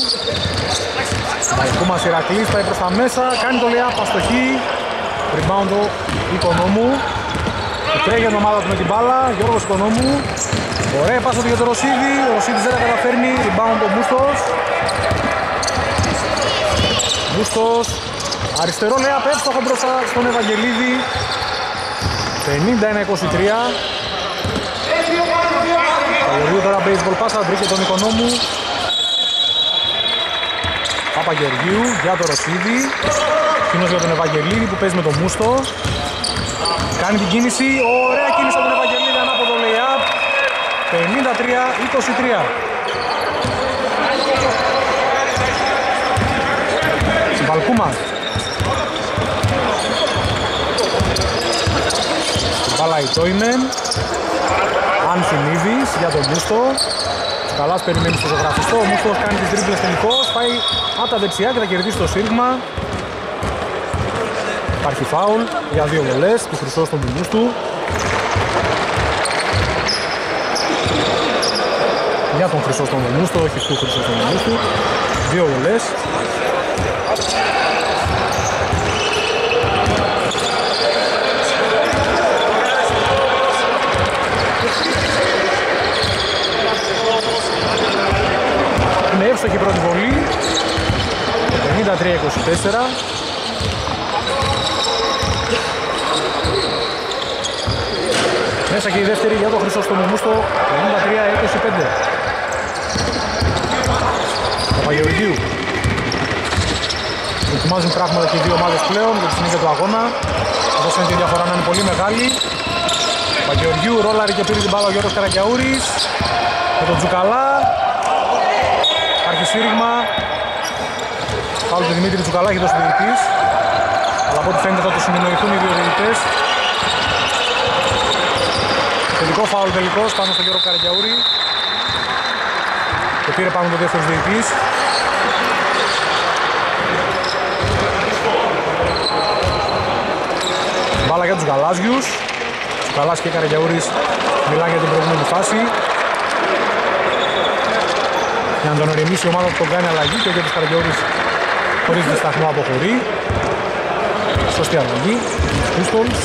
Μαϊκού μας Ηρακλής πάει προς τα μέσα, κάνει το λεά, παστοχή. Rebound ο Οικονόμου. Τρέχει για την ομάδα του με την μπάλα, Γιώργος Οικονόμου. Ωραία πάσα του για τον Ρωσίδη, ο Ρωσίδης δεν τα καταφέρνει, rebound ο Μπούστος. Μπούστος, αριστερό λέει απέφτωχο μπροστά στον Ευαγγελίδη. 51-23. Παπαγεωργίου τώρα baseball πάσα, βρήκε τον Οικονόμου. Παπαγεωργίου για τον Ρωσίδη. Εκείνος για τον Ευαγγελίδη που παίζει με τον Μούστο. Κάνει την κίνηση, ωραία κίνηση από τον Ευαγγελίδη ανάποδο lay-up. 53-23. Βαλκούμα. Μπάλα η Τόιμεν. Ανθιμίδης για τον Μούστο. Καλάς περιμένεις στο ζωγραφιστό. Ο Μούστος κάνει τις τρίπλες τελικώς. Πάει από τα δεξιά και θα κερδίσει το σύργμα. Υπάρχει φάουλ για δύο βολές του Χρυσός στον του. Για τον Χρυσό στον του, όχι του Χρυσό στον του. Δύο βολές. Είναι εύστοχη η πρώτη βολή 53-24 Μέσα και η δεύτερη για τον Χρυσόστομο στο 53-25 Παπαγεωργίου Δοκιμάζουν πράγματα και οι δύο ομάδες πλέον για τη συνήθεια του αγώνα Εδώ φαίνεται η διαφορά να είναι πολύ μεγάλη Παπαγεωργίου ρόλαρη και πήρε την μπάλα ο Γιώργος Καρακιαούρης με τον Τζουκαλά σφύριγμα. Φάουλ του Δημήτρη Τσουκαλά έχει δώσει διαιτητής. Αλλά από ό,τι φαίνεται θα το συνεννοηθούν οι δύο διαιτητές. Τελικό φάουλ τελικός πάνω στον Γιώργο Καραγιαούρη. Και πήρε πάνω το δεύτερος διαιτητής. Μπάλα για τους Γαλάζιους. Τσουκαλάς και Καραγιαούρης μιλάνε για την προηγούμενη φάση για να τον οριμήσει η ομάδα που τον κάνει αλλαγή και ο Γιώργος Καραγιώρης χωρίς δισταχμό αποχωρεί. Σωστή αλλαγή. Μπούστολς.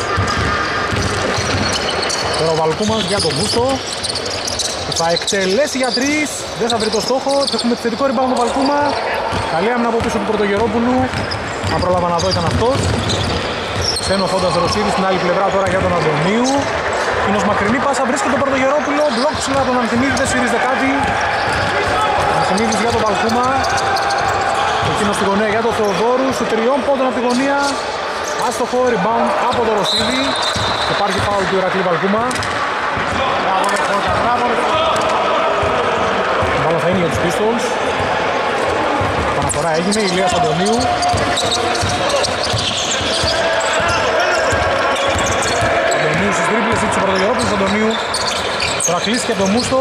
Τώρα ο Βαλκούμας για τον Μπούστο. Θα εκτελέσει για τρεις. Δεν θα βρει το στόχο. Έχουμε θετικό rebound του Βαλκούμα. Καλή άμυνα από πίσω του Πρωτογερόπουλου. Αν πρόλαβα να δω ήταν αυτός. Ξένο Ρωσίδης στην άλλη πλευρά τώρα για τον Αντωνίου. Κοινός μακρινή πάσα βρίσκεται τον Πρωτογερόπουλο. Μπλοκ ψηλά τον Αντιμίδη, δεν σφυρίζεται κάτι. Μαξιμίδης για τον Βαλκούμα. Εκείνος στη γωνία για τον Θεοδόρου. Σου τριών πόντων από τη γωνία. Άστοχο rebound από τον Ρωσίδη. Υπάρχει φάουλ του Ηρακλή Βαλκούμα. Μπάλα θα είναι για τους Pistols. Παναφορά έγινε. Ηλίας Αντωνίου. Αντωνίου στις τρίπλες, ήρθε ο Πρωτογερόπουλος Αντωνίου. Τώρα κλείστηκε από τον Μούστο.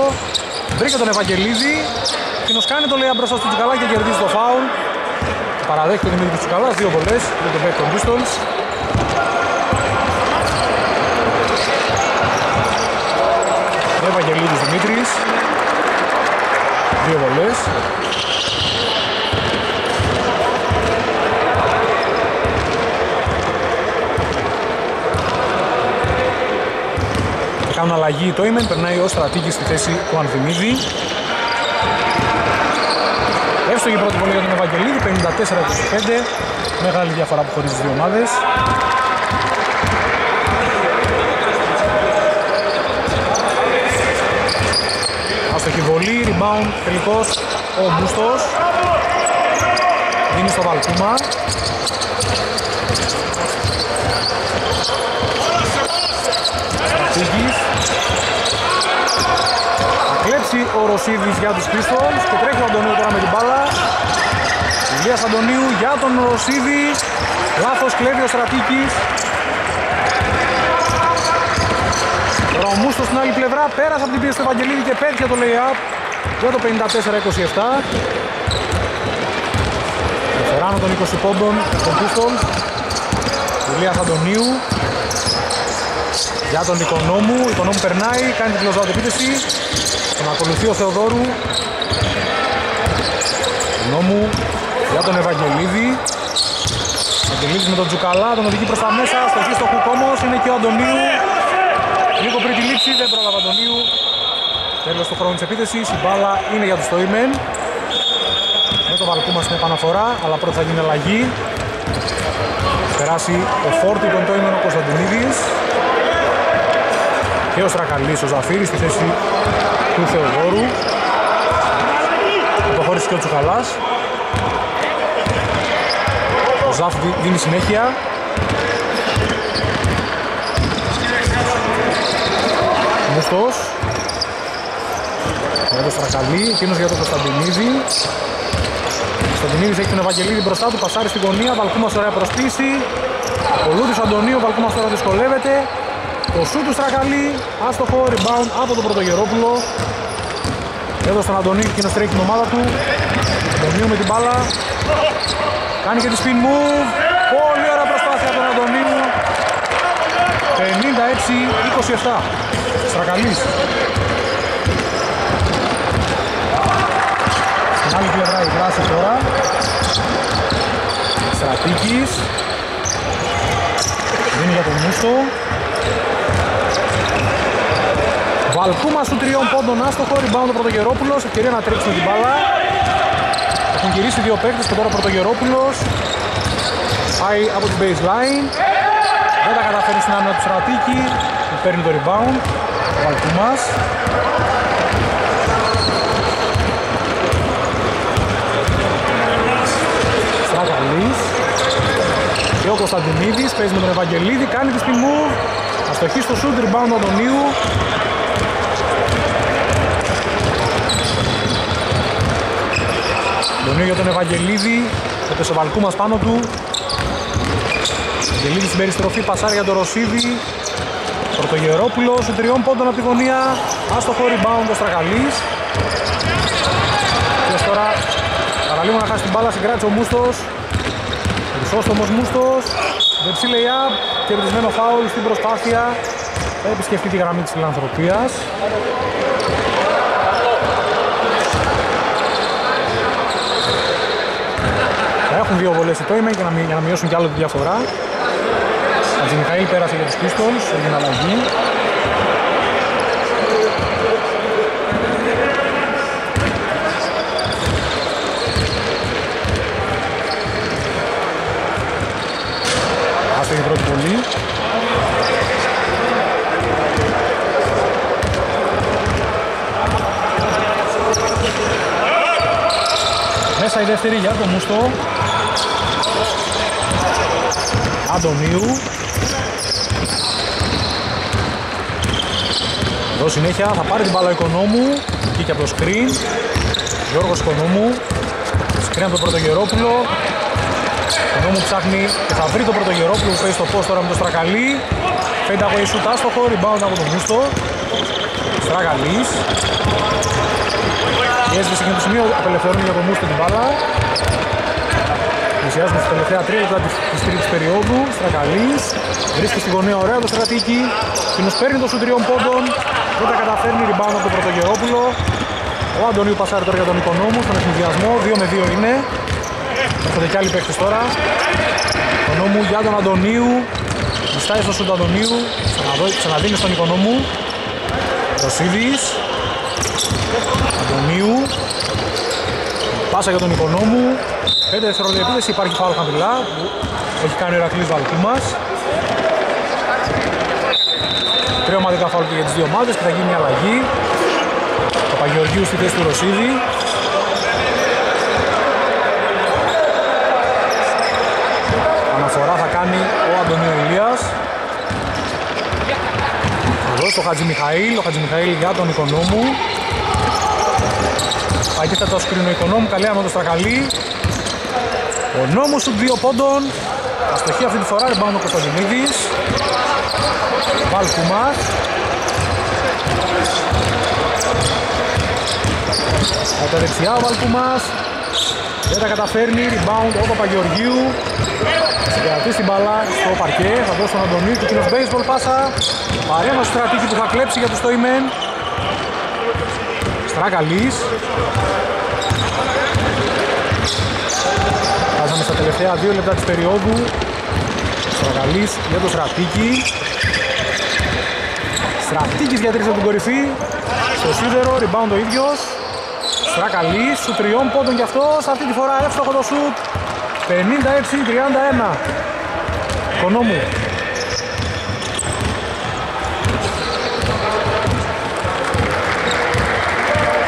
Βρήκε τον Ευαγγελίδη. Εκείνος κάνει το λέει μπροστά στο Τσουκαλά και κερδίζει το φάουλ. Παραδέχει τον Δημήτρης Τσουκαλάς, δύο βολές για τον παίκτη των Pistols. Ευαγγελίδης Δημήτρης. Δύο βολές. Θα κάνουν αλλαγή το Ήμεν, περνάει ο στρατήγης στη θέση του Ανθιμίδη. Εύστοχη πρώτη βολή για τον Ευαγγελίδη, 54-25. Μεγάλη διαφορά που χωρίζει τις δύο ομάδες. Αστοχή βολή, rebound, τελικός ο Μπούστος. Δίνει στο Βαλκούμα. Στρατήγης. Θα κλέψει ο Ρωσίδης για τους Pistols και τρέχει ο Αντωνίου τώρα με την μπάλα. Ηλίας Αντωνίου για τον Ρωσίδη. Λάθος κλέβει ο Στρατήγης. Τώρα ο Μούστος στην άλλη πλευρά πέρασε από την πίεση του Ευαγγελίδη και πέτυχε το lay-up για το 54-27. Φεράνω των 20 πόντων των Pistols. Ηλίας Αντωνίου για τον Οικονόμου. Ο Οικονόμου περνάει, κάνει την close επίθεση. Τον ακολουθεί ο Θεοδόρου. Οικονόμου για τον Ευαγγελίδη. Ευαγγελίδης με τον Τζουκαλά, τον οδηγεί προς τα μέσα. Στο χείστο χουκ όμως είναι και ο Αντωνίου. Λίγο πριν τη λήξη δεν πρόλαβε Αντωνίου. Τέλος του χρόνου της επίθεσης. Η μπάλα είναι για τους Στοίμεν. Με το Βαλκούμα στην επαναφορά, αλλά πρώτα θα γίνει αλλαγή. Περάσει ο Φόρτη τον Τόιμεν ο Κωνσταντινίδης και ο Στρακαλής ο Ζαφύρης στη θέση του Θεοδόρου υποχώρησε και ο Τσουκαλάς ο Ζαφ δίνει συνέχεια Μουστός για τον Στρακαλή, εκείνος για τον Κωνσταντινίδη Κωνσταντινίδης έχει τον Ευαγγελίδη μπροστά του, πασάρει στην γωνία, Βαλκούμας ωραία προσποίηση ο Λούτης Αντωνίου, ο Βαλκούμας τώρα δυσκολεύεται το σου του Στρακαλή, άστοχο, rebound από τον Πρωτογερόπουλο. Εδώ στον Αντωνίου, εκείνος τρέχει την ομάδα του. Αντωνίου με την μπάλα. Κάνει και τη spin move. Πολύ ωραία προσπάθεια από τον Αντωνίου. 56-27. Στρακαλής. Στην άλλη πλευρά η δράση τώρα. Στρατήκης. Δίνει για τον Μούστο. Βαλκούμα σου τριών πόντων άστοχο, rebound ο Πρωτογερόπουλος, ευκαιρία να τρέξει με την μπάλα. Έχουν γυρίσει δύο παίκτες και τώρα ο Πρωτογερόπουλος πάει από την baseline. Δεν τα καταφέρει στην άμυνα του Στρατήκη, που παίρνει το rebound. Ο Βαλκούμας. Στραγαλής. Και ο Κωνσταντινίδης παίζει με τον Ευαγγελίδη, κάνει τη spin move. Αστοχή στο shoot, rebound Αντωνίου. Αντωνίου για τον Ευαγγελίδη, έπεσε ο Βαλκούμας πάνω του. Ευαγγελίδη στην περιστροφή, πασάρει για τον Ρωσίδη. Πρωτογερόπουλος, σου τριών πόντων από τη γωνία. Άστοχο rebound ο Στραγαλής. Και τώρα παραλίγο να χάσει την μπάλα, συγκράτησε ο Μούστος. Χρυσόστομος Μούστος. Δεξί lay-up και βρισμένο φάουλ στην προσπάθεια. Θα επισκεφτεί τη γραμμή της φιλανθρωπίας. έχουν δύο βολές το Τόιμεν για να, για να μειώσουν κι άλλο τη διαφορά. Μιχαήλ πέρασε για τους Pistols, έγινε αλλαγή. Άστο η πρώτη βολή. Μέσα η δεύτερη για το Μουστό. Αντωνίου. Εδώ συνέχεια θα πάρει την μπάλα Οικονόμου. Εκεί και από το screen. Γιώργος Οικονόμου. Screen από τον Πρωτογερόπουλο. Οικονόμου ψάχνει και θα βρει τον Πρωτογερόπουλο που παίζει στο post τώρα με το Στρακαλί. Φέντα από Ιησού Τάστοχο, rebound από τον Μούστο. Στραγαλής. Η έσβηση και το σημείο απελευθερώνει για τον Μούστο την μπάλα. Πλησιάζουμε στα τελευταία τρία λεπτά της τρίτης περίοδου. Στραγαλής. Βρίσκει στη γωνία ωραία το στρατήκι. Κοινός παίρνει το σου τριών πόντων. Δεν τα καταφέρνει. Rebound από τον Πρωτογερόπουλο. Ο Αντωνίου πασάρει τώρα για τον Οικονόμου στον εθνιδιασμό. 2 με 2 είναι. Έχετε και άλλοι παίκτες τώρα. Οικονόμου για τον Αντωνίου. Μιστάει στο σούτ Αντωνίου. Ξαναδίνει στον Οικονόμου. Ρωσίδης. Αντωνίου. Πάσα για τον Οικονόμου. 5 δευτερόλεπτα επίθεση, υπάρχει φάουλ χαμηλά που έχει κάνει ο Ηρακλής Βαλκούμας. Τρία ομαδικά φάουλ και για τις δύο ομάδες και θα γίνει μια αλλαγή. Ο Παγιοργίου στη θέση του Ρωσίδη. Αναφορά θα κάνει ο Αντωνίου Ηλίας. Εδώ στο Χατζη Μιχαήλ, ο Χατζη Μιχαήλ για τον Οικονόμου. Παγίθετο σκρίνο ο Οικονόμου, καλή άνω το Στρακαλή. Ο νόμος του δύο πόντων. Αστοχή αυτή τη φορά, rebound ο Κωνσταντινίδης. Βάλκουμας. Από τα δεξιά ο Βάλκουμας. Δεν τα καταφέρνει, rebound ο Παπαγεωργίου. Συγκρατεί την μπάλα στο παρκέ, θα δώσει τον Αντωνίου και κοινός baseball πάσα. Παρέμβαση στρατήκη που θα κλέψει για το Στόιμεν. Στράκαλης. Φτάσαμε στα τελευταία δύο λεπτά της περίοδου. Στρακαλής για το Στρατίκη. Στρατίκης διατήρησε την κορυφή. Στο σίδερο, rebound ο ίδιος. Στρακαλής, σου τριών πόντων κι αυτός. Αυτή τη φορά εύστοχο το σουτ. 56-31. Κονόμου.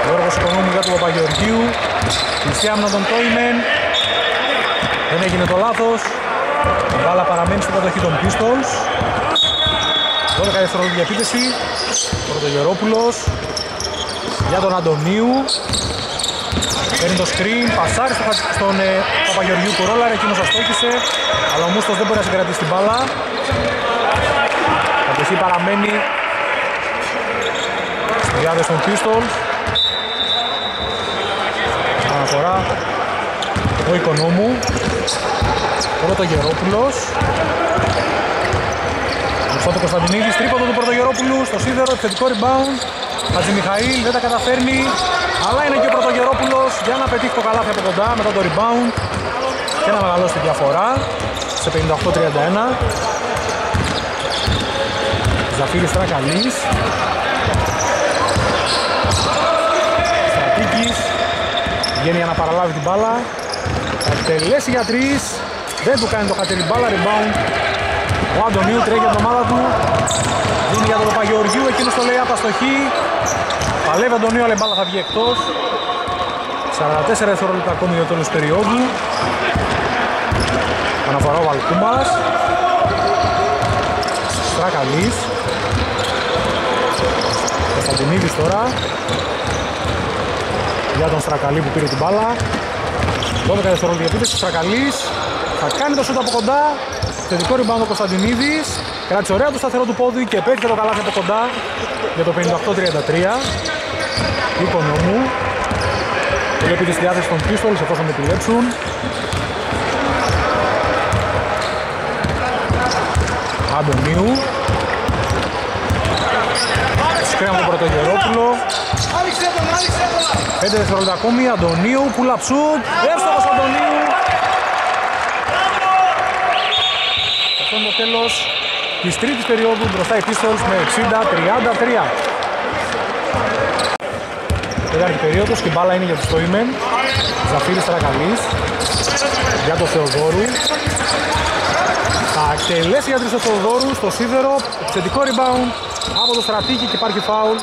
Γιώργος Κονόμου για τον Παπαγεωργίου. Μισή άμυνα τον Τόιμεν. Δεν έγινε το λάθος. Η μπάλα παραμένει στην κατοχή των Pistols. 12 δευτερόλεπτα για επίθεση. Πρωτογερόπουλος. Για τον Αντωνίου. Παίρνει το screen, πασάρει στο, στον ε, Παπαγεωργίου που ρόλαρε, εκείνος αστόχησε. Αλλά ο Μούστος δεν μπορεί να συγκρατήσει την μπάλα. Η κατοχή παραμένει στη διάδεση των Pistols. Αναφορά ο Οικονόμου. Πρωτογερόπουλος. Μισό του Κωνσταντινίδης, τρίποδο του Πρωτογερόπουλου στο σίδερο, επιθετικό rebound. Χατζη Μιχαήλ δεν τα καταφέρνει, αλλά είναι και ο Πρωτογερόπουλος για να πετύχει το καλάθι από κοντά μετά το rebound και να μεγαλώσει τη διαφορά σε 58-31. Ζαφύρης Τρακαλής. Στρατήκης βγαίνει για να παραλάβει την μπάλα. Θα εκτελέσει για τρεις. Δεν του κάνει το χατερή μπάλα, rebound. Ο Αντωνίου τρέχει από την ομάδα του. Δίνει για τον Παπαγεωργίου, εκείνος το λέει απαστοχή. Παλεύει Αντωνίου, αλλά η μπάλα θα βγει εκτός. 44 δευτερόλεπτα ακόμη για το τέλος περίοδου. Αναφορά ο Βαλκούμπας. Στράκαλης. Κωνσταντινίδης τώρα. Για τον Στρακαλή που πήρε την μπάλα. 12 δευτερόλεπτα για επίθεση. Στρακαλής. Θα κάνει το σούτ από κοντά. Θετικό rebound ο Κωνσταντινίδης. Κράτησε ωραία το σταθερό του πόδι και επέτυχε το καλάθι από κοντά για το 58-33. Οικονομού. Βλέπει τη διάθεση των Pistols εφόσον επιλέξουν. Αντωνίου. Σκρέμα τον Πρωτογερόπουλο. 5 δευτερόλεπτα ακόμη. Αντωνίου. Πουλα ψούτ. Εύστοχος Αντωνίου. Αυτό είναι το τέλος της τρίτης περίοδου μπροστά οι Pistols με 60-33. Τέταρτη περίοδος και η μπάλα είναι για τους Στόιμεν. Ζαφύρης Τρακαλής. Για τον Θεοδόρου. Θα εκτελέσει για τρεις ο Θεοδόρου στο σίδερο. Επιθετικό rebound από το στρατίκι και υπάρχει φάουλ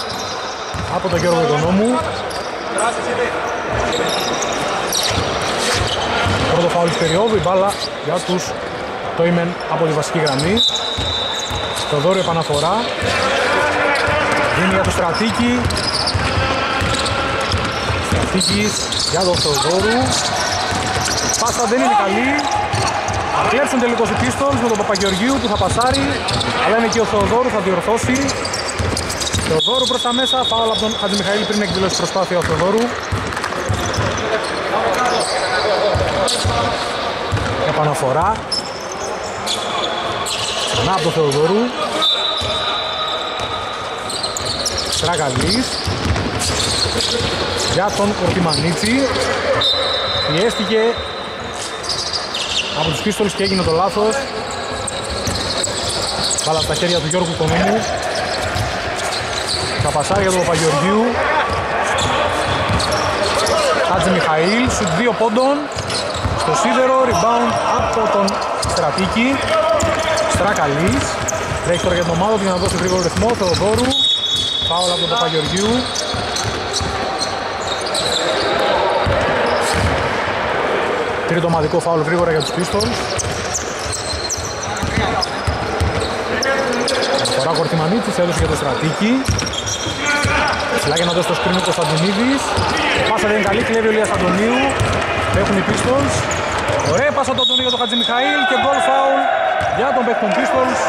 από τον Γιώργο Οικονόμου. Πρώτο φάουλ της περίοδου, η μπάλα για τους Στόιμεν από τη βασική γραμμή. Θεοδόρου επαναφορά. Δίνει για το στρατίκι. Στρατίκης για τον Θεοδόρου. Πάσα δεν είναι καλή. Θα κλέψουν τελικώς οι Pistons με τον Παπαγεωργίου που θα πασάρει. Αλλά είναι και ο Θεοδόρου, θα διορθώσει. Θεοδόρου προς τα μέσα, φάουλ από τον Χατζημιχαήλ πριν εκδηλώσει προσπάθεια ο Θεοδόρου. Επαναφορά. Ξανά από τον Θεοδόρου. Στραγαλής. Για τον Ορτιμανίτσι. Πιέστηκε από τους πίστολους και έγινε το λάθος. Βάλα στα χέρια του Γιώργου Κονόμου. Θα πασάρει για τον Παπαγεωργίου. Χάτζη Μιχαήλ, σου δύο πόντων. Στο σίδερο, rebound από τον Στρατίκη. Στράκαλης. Τρέχει τώρα για την ομάδα του για να δώσει γρήγορο ρυθμό. Θεοδόρου. Φάουλα από τον Παπαγεωργίου. Τρίτο ομαδικό φάουλ γρήγορα για τους Pistols. Φορά Κορτιμανίτσης, έδωσε για το στρατίκι. Ψηλά για να δώσει το σκριν ο Κωνσταντινίδης. Πάσα δεν είναι καλή, κλέβει ο Λίας Αντωνίου. Έχουν οι Pistols. Ωραία πάσα του Αντωνίου για τον Χατζημιχαήλ και γκολ φάουλ για τον παίκτη των Pistols.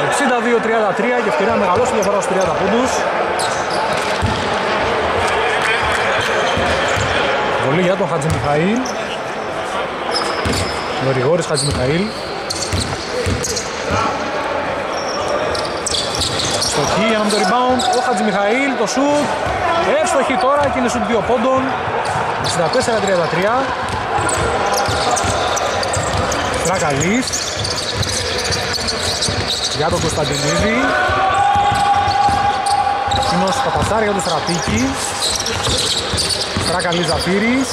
62-33 και ευκαιρία να μεγαλώσει διαφορά στους 30 πόντους. Βολή για τον Χατζημιχαήλ. Ο Ριγόρης Χατζημιχαήλ. Στοχή για να με το rebound ο Χατζημιχαήλ, το σουτ. Εύστοχη τώρα και είναι σουτ 2 πόντων. 64-33. Τρακαλής. Για τον Κωνσταντινίδη. Εκείνος τα πασάρια για τον Στρατίκη. Τρακαλής Ζαφύρης.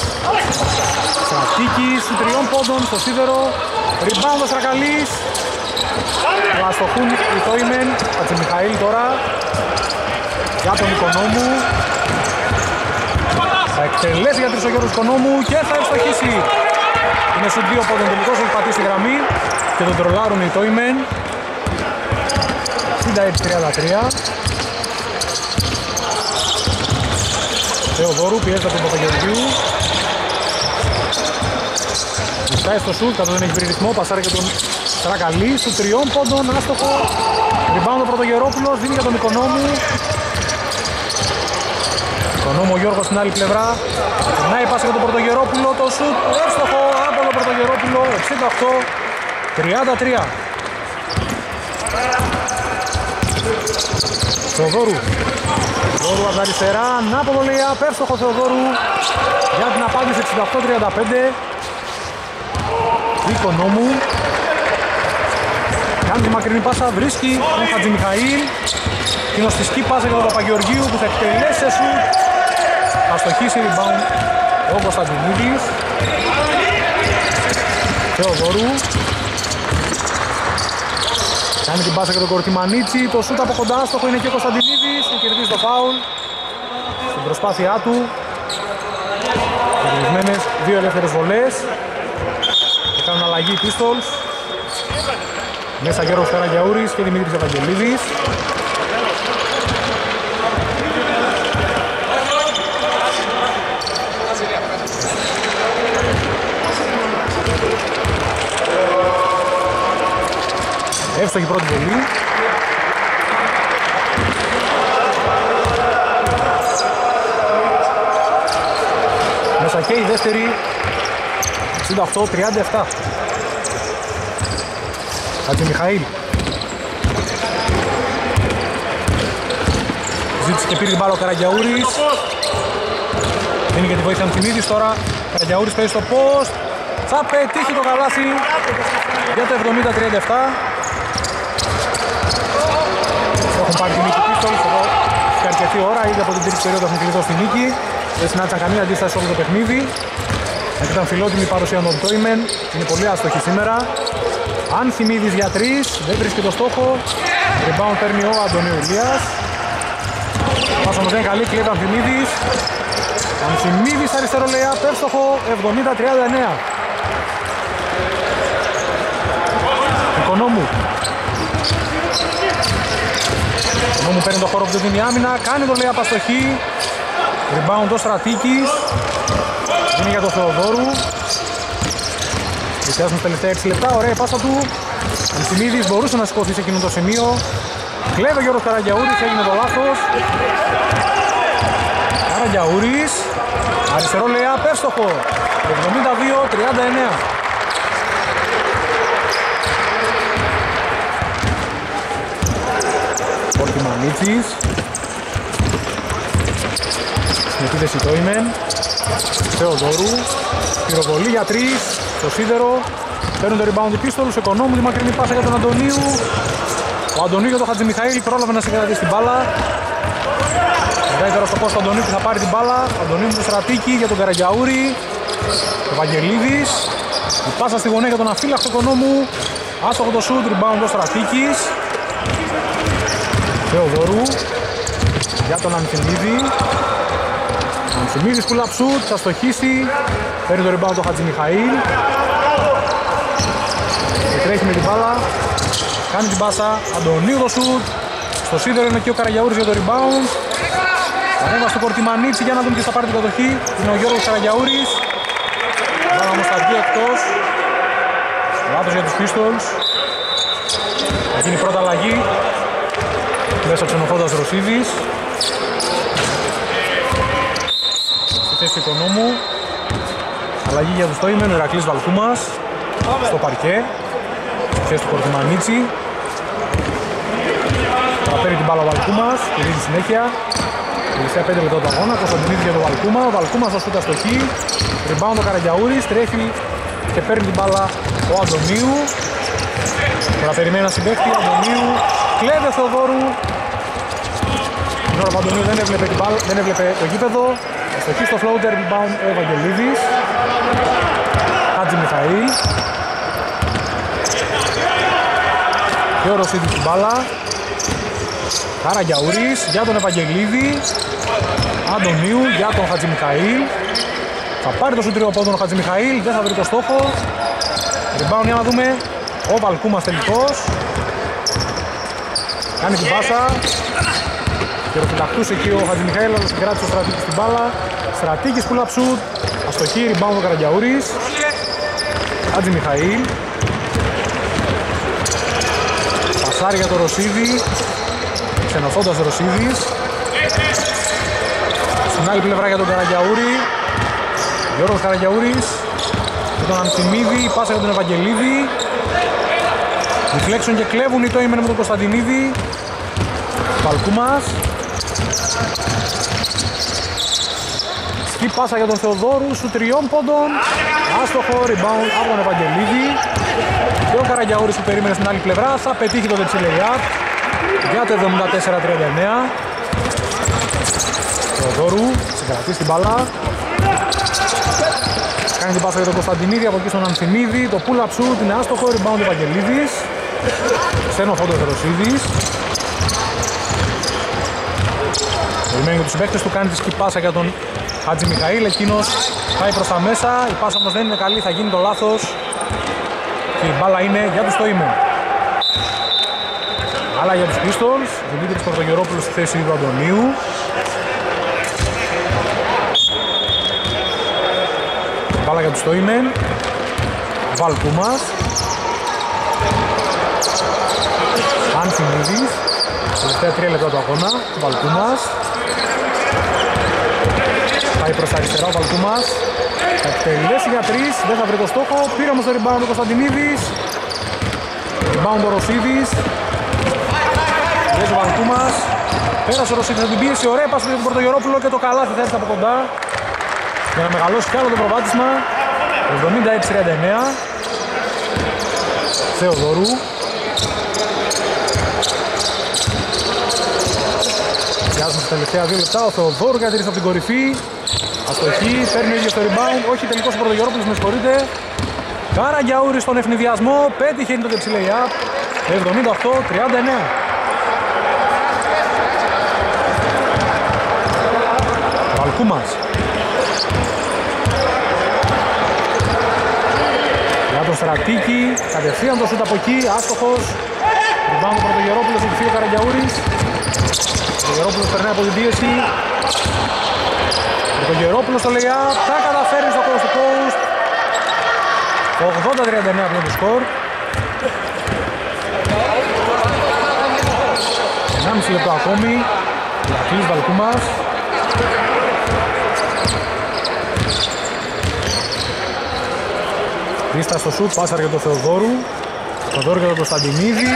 Στρατίκης, τριών πόντων στο σίδερο. Rebound ο Στρακαλής. Αστοχούν οι Τόιμεν. Μιχαήλ τώρα. Για τον Οικονόμου. Θα εκτελέσει για τρεις ο Γιώργος Οικονόμου και θα ευστοχίσει. Είναι σου δύο πόντων τελικός, έχει πατήσει τη γραμμή και τον τρολάρουν οι Τόιμεν. 66-33. Θεοδόρου πιέζει από τον Παπαγεωργίου. Ζητάει στο σουτ, καθώς δεν έχει βρει ρυθμό, πασάρει και τον Τρακαλή, σου τριών πόντων, άστοχο. Ριμπάουν ο Πρωτογερόπουλος, δίνει για τον Οικονόμου. Οικονόμου ο Γιώργος στην άλλη πλευρά. Περνάει πάσα για τον Πρωτογερόπουλο, το σουτ, εύστοχο από τον Πρωτογερόπουλο, 68-33. Θεοδόρου. Θεοδόρου από τα αριστερά, ανάποδο λέει απεύστοχο Θεοδόρου για την απάντηση 68-35. Οικονόμου Κάνει τη μακρινή πάσα, βρίσκει τον Χατζη Μιχαήλ. Κοινωστική πάσα για τον Παπαγεωργίου που θα εκτελέσει σε σου. Θα στοχίσει rebound ο Κωνσταντινίδης. Θεοδόρου. Κάνει την πάσα για τον Κορτιμανίτσι. Το σούτ από κοντά στοχο είναι και ο Κωνσταντινίδης. Και κερδίζει το φάουλ. Στην προσπάθειά του. Κερδισμένες δύο ελεύθερες βολές. Και κάνουν αλλαγή οι Pistols. Μέσα Γιώργος Καραγιαούρης και Δημήτρης Ευαγγελίδης. Εύστοχη πρώτη βολή. Μέσα και η δεύτερη 68-37. Χατζη Μιχαήλ. Ζήτησε και πήρε την μπάλα ο Καραγιαούρης. Είναι για τη βοήθεια του Τιμίδης τώρα. Καραγιαούρης παίζει στο post. Θα πετύχει το καλάθι για το 70-37. Έχουν πάρει τη νίκη πίσω, εδώ και αρκετή ώρα, ήδη από την τρίτη περίοδο έχουν κλειδώσει στη νίκη. Δεν συνάντησαν καμία αντίσταση σε όλο το παιχνίδι. Ήταν φιλότιμη η παρουσία των Τόιμεν, είναι πολύ άστοχη σήμερα. Αν θυμίδεις για τρεις, δεν βρίσκει το στόχο. Rebound παίρνει ο Αντωνίου Ηλίας. Πάσα όμως δεν είναι καλή, κλέβει Ανθιμίδης. Ανθιμίδης αριστερό λέει απεύστοχο, 70-39. Οικονόμου. Οικονόμου παίρνει το χώρο που του δίνει άμυνα, κάνει το λέει απαστοχή. Rebound ο Στρατίκης. Είναι για το Θεοδόρου. Πλησιάζουμε στα τελευταία 6 λεπτά. Ωραία πάσα του. Αντιμίδης μπορούσε να σηκωθεί σε εκείνο το σημείο. Κλέβει ο Γιώργος Καραγιαούρης, έγινε το λάθος. Καραγιαούρης. Αριστερό λέει απέστοχο. 72-39. Όρκη Μανίτσης. Στην επίθεση το Ιμεν. Θεοδόρου. Πυροβολή για τρεις στο σίδερο. Παίρνουν το rebound οι πίστολους, οικονόμουν τη μακρινή πάσα για τον Αντωνίου. Ο Αντωνίου για τον Χατζημιχαήλ πρόλαβε να συγκρατήσει την μπάλα. Δεύτερο στο κόστο Αντωνίου που θα πάρει την μπάλα. Αντωνίου του Στρατίκη για τον Καραγιαούρη. Ο Βαγγελίδης. Η πάσα στη γωνία για τον αφύλακτο κονόμου. Άστοχο το σούτ, rebound ο Στρατίκης. Θεοδόρου. Για τον Ανθιμίδη. Ανθιμίδης που λαψούτ, θα στοχίσει. Παίρνει το rebound το Χατζη Μιχαήλ. Και τρέχει με την μπάλα. Κάνει την πάσα. Αντωνίου το σούτ. Στο σίδερο είναι και ο Καραγιαούρης για το rebound. Ανέβα στο Κορτιμανίτσι για να δούμε τι θα πάρει την κατοχή. Είναι ο Γιώργος Καραγιαούρης. Βάλα όμως θα βγει εκτός. Λάθος για τους Pistols. Θα γίνει πρώτα αλλαγή. Μέσα ξενοφώντας Ρωσίδης. Στη θέση του οικονόμου. Αλλαγή για τους Στόιμεν, ο Ηρακλής Βαλκούμας. Στο παρκέ. Στη θέση του Κορτιμανίτσι. Θα παίρνει την μπάλα ο Βαλκούμας, τη συνέχεια. Τελευταία 5 λεπτά του αγώνα, Κωνσταντινίδη για τον Βαλκούμα. Ο Βαλκούμας θα σούτας στο χ. Rebound ο Καραγιαούρης, τρέχει και παίρνει την μπάλα ο Αντωνίου. Τώρα περιμένει ένα συμπέχτη, Αντωνίου. Κλέβε Θεοδόρου. Την ώρα που Αντωνίου δεν έβλεπε, την μπάλα, δεν έβλεπε το γήπεδο. Στο χ στο floater rebound ο Ευαγγελίδης. Χάτζη Μιχαήλ. Και ο Ρωσίδης την μπάλα. Καραγιαούρης για τον Ευαγγελίδη. Αντωνίου για τον Χατζημιχαήλ. Θα πάρει το σουτρίο από τον Χατζημιχαήλ, δεν θα βρει το στόχο. Rebound για να δούμε. Ο Βαλκούμας τελικός. Κάνει την πάσα. Και ροφυλακτούσε εκεί ο Χατζημιχαήλ, αλλά συγκράτησε ο Στρατήκης στην μπάλα. Στρατήκης που λαψούτ. Αστοχή, rebound ο Καραγιαούρης. Χατζημιχαήλ. Πασάρι για το Ρωσίδη. Ξενοφώντας Ρωσίδης. Στην άλλη πλευρά για τον Καραγιαούρη. Γιώργος Καραγιαούρης. Για τον Ανθιμίδη. Πάσα για τον Ευαγγελίδη. Διφλέξουν και κλέβουν οι τόιμεν με τον Κωνσταντινίδη. Παλκούμας. Σκι πάσα για τον Θεοδόρου. Σου τριών πόντων. Άστοχο rebound από τον Ευαγγελίδη. Και ο Καραγιαούρης που περίμενε στην άλλη πλευρά θα πετύχει το δεξιλεγιάτ για το 74-39. Θεοδόρου, συγκρατεί στην μπάλα. Κάνει την πάσα για τον Κωνσταντινίδη, από εκεί στον Ανθιμίδη. Το pull up shoot είναι άστοχο, rebound Ευαγγελίδης. Ξένο φόντο Ρωσίδης. Περιμένει για τους συμπαίκτες του, κάνει τη σκυπάσα για τον Χατζη Μιχαήλ. Εκείνος πάει προς τα μέσα, η πάσα όμως δεν είναι καλή, θα γίνει το λάθος. Και η μπάλα είναι για τους το ήμουν. Αλλά για τους Pistols, Δημήτρης Πορτογερόπουλος στη θέση του Αντωνίου. Μπάλα για τους Στόιμεν. Βαλκούμας. Ανθιμίδης. Τελευταία τρία λεπτά του αγώνα. Βαλκούμας. Πάει προς τα αριστερά ο Βαλκούμας. Θα εκτελέσει για τρεις. Δεν θα βρει το στόχο. Πήρε όμως το rebound ο Κωνσταντινίδης. Rebound ο Ρωσίδης. Βγαίνει ο Βαλκούμας. Πέρασε ο Ρωσίδης με την πίεση. Ωραία πάση για τον Πορτογερόπουλο και το καλάθι θα έρθει από κοντά. Για να μεγαλώσει κι άλλο το προβάτισμα. 76-39. Θεοδόρου. Πιάζουμε στα τελευταία δύο λεπτά. Ο Θεοδόρου κατηρίζει από την κορυφή. Αστοχή, παίρνει ίδιος στο rebound. Όχι τελικός ο Πρωτογερόπουλος, με συγχωρείτε. Καραγκιαούρη στον ευνηδιασμό. Πέτυχε είναι το τεψιλέι 78-39. Βαλκούμας. Για τον Στρατίκη, κατευθείαν το σούτ από εκεί, άστοχος. Ριμπάνω τον Πρωτογερόπουλος, έχει φύγει ο Καραγκιαούρης. Ο Πρωτογερόπουλος περνάει από την πίεση. Ο Πρωτογερόπουλος το λέει τα καταφέρει στο coast to coast. 80-39 από το σκορ. 1,5 λεπτό ακόμη. Λακλής Βαλκούμας. Κρίστα στο σουτ, πάσαρ για τον Θεοδόρου. Θεοδόρου για τον Κωνσταντινίδη.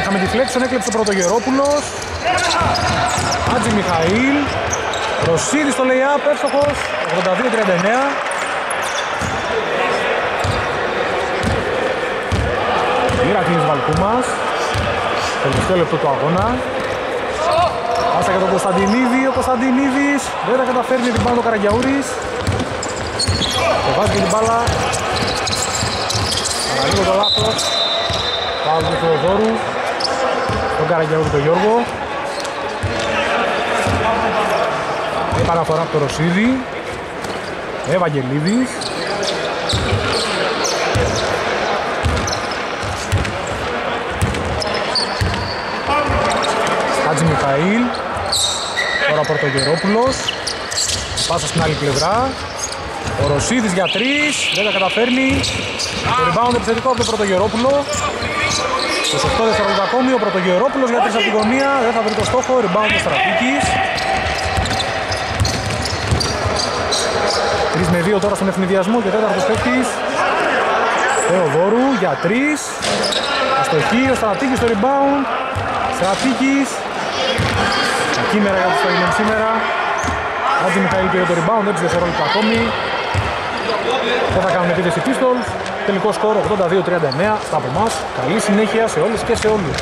Είχαμε τη φλέξον, έκλεψε ο Πρωτογερόπουλος. Άτζη Μιχαήλ. Ρωσίδης στο lay-up, εύστοχος. 82-39. Ηρακλής Βαλκούμας. Τελευταίο λεπτό του αγώνα. Πάσα για τον Κωνσταντινίδη, ο Κωνσταντινίδης δεν τα καταφέρνει την πάνω ο Καραγιαούρης. Το βάζει και την μπάλα. Παραλίγο το λάθος. Πάω του Θεοδόρου. Τον Καραγιαούρη τον Γιώργο. Επαναφορά από το Ρωσίδη. Ευαγγελίδης. Χάτζη Μιχαήλ. Τώρα Πορτογερόπουλος. Πάσα στην άλλη πλευρά. Ο Ρωσίδης για τρεις. Δεν τα καταφέρνει. Το rebound επιθετικό από τον Πρωτογερόπουλο. 28 δευτερόλεπτα ακόμη. Ο Πρωτογερόπουλος για τρεις από την γωνία. Δεν θα βρει το στόχο. Rebound της Στρατήκης. Με 2 τώρα στον ευνηδιασμό και τέταρτος παίκτης. Θεοδόρου για 3. Αστοχή, ο Στρατήκης στο rebound. Στρατήκης. Κακή για τους Φαγημένους σήμερα. Άτζη Μιχαήλ πήρε το rebound, 6 δευτερόλεπτα ακόμη. Δεν θα κάνουμε επίθεση Pistols. Τελικό σκορ 82-39 στα από εμάς. Καλή συνέχεια σε όλες και σε όλους.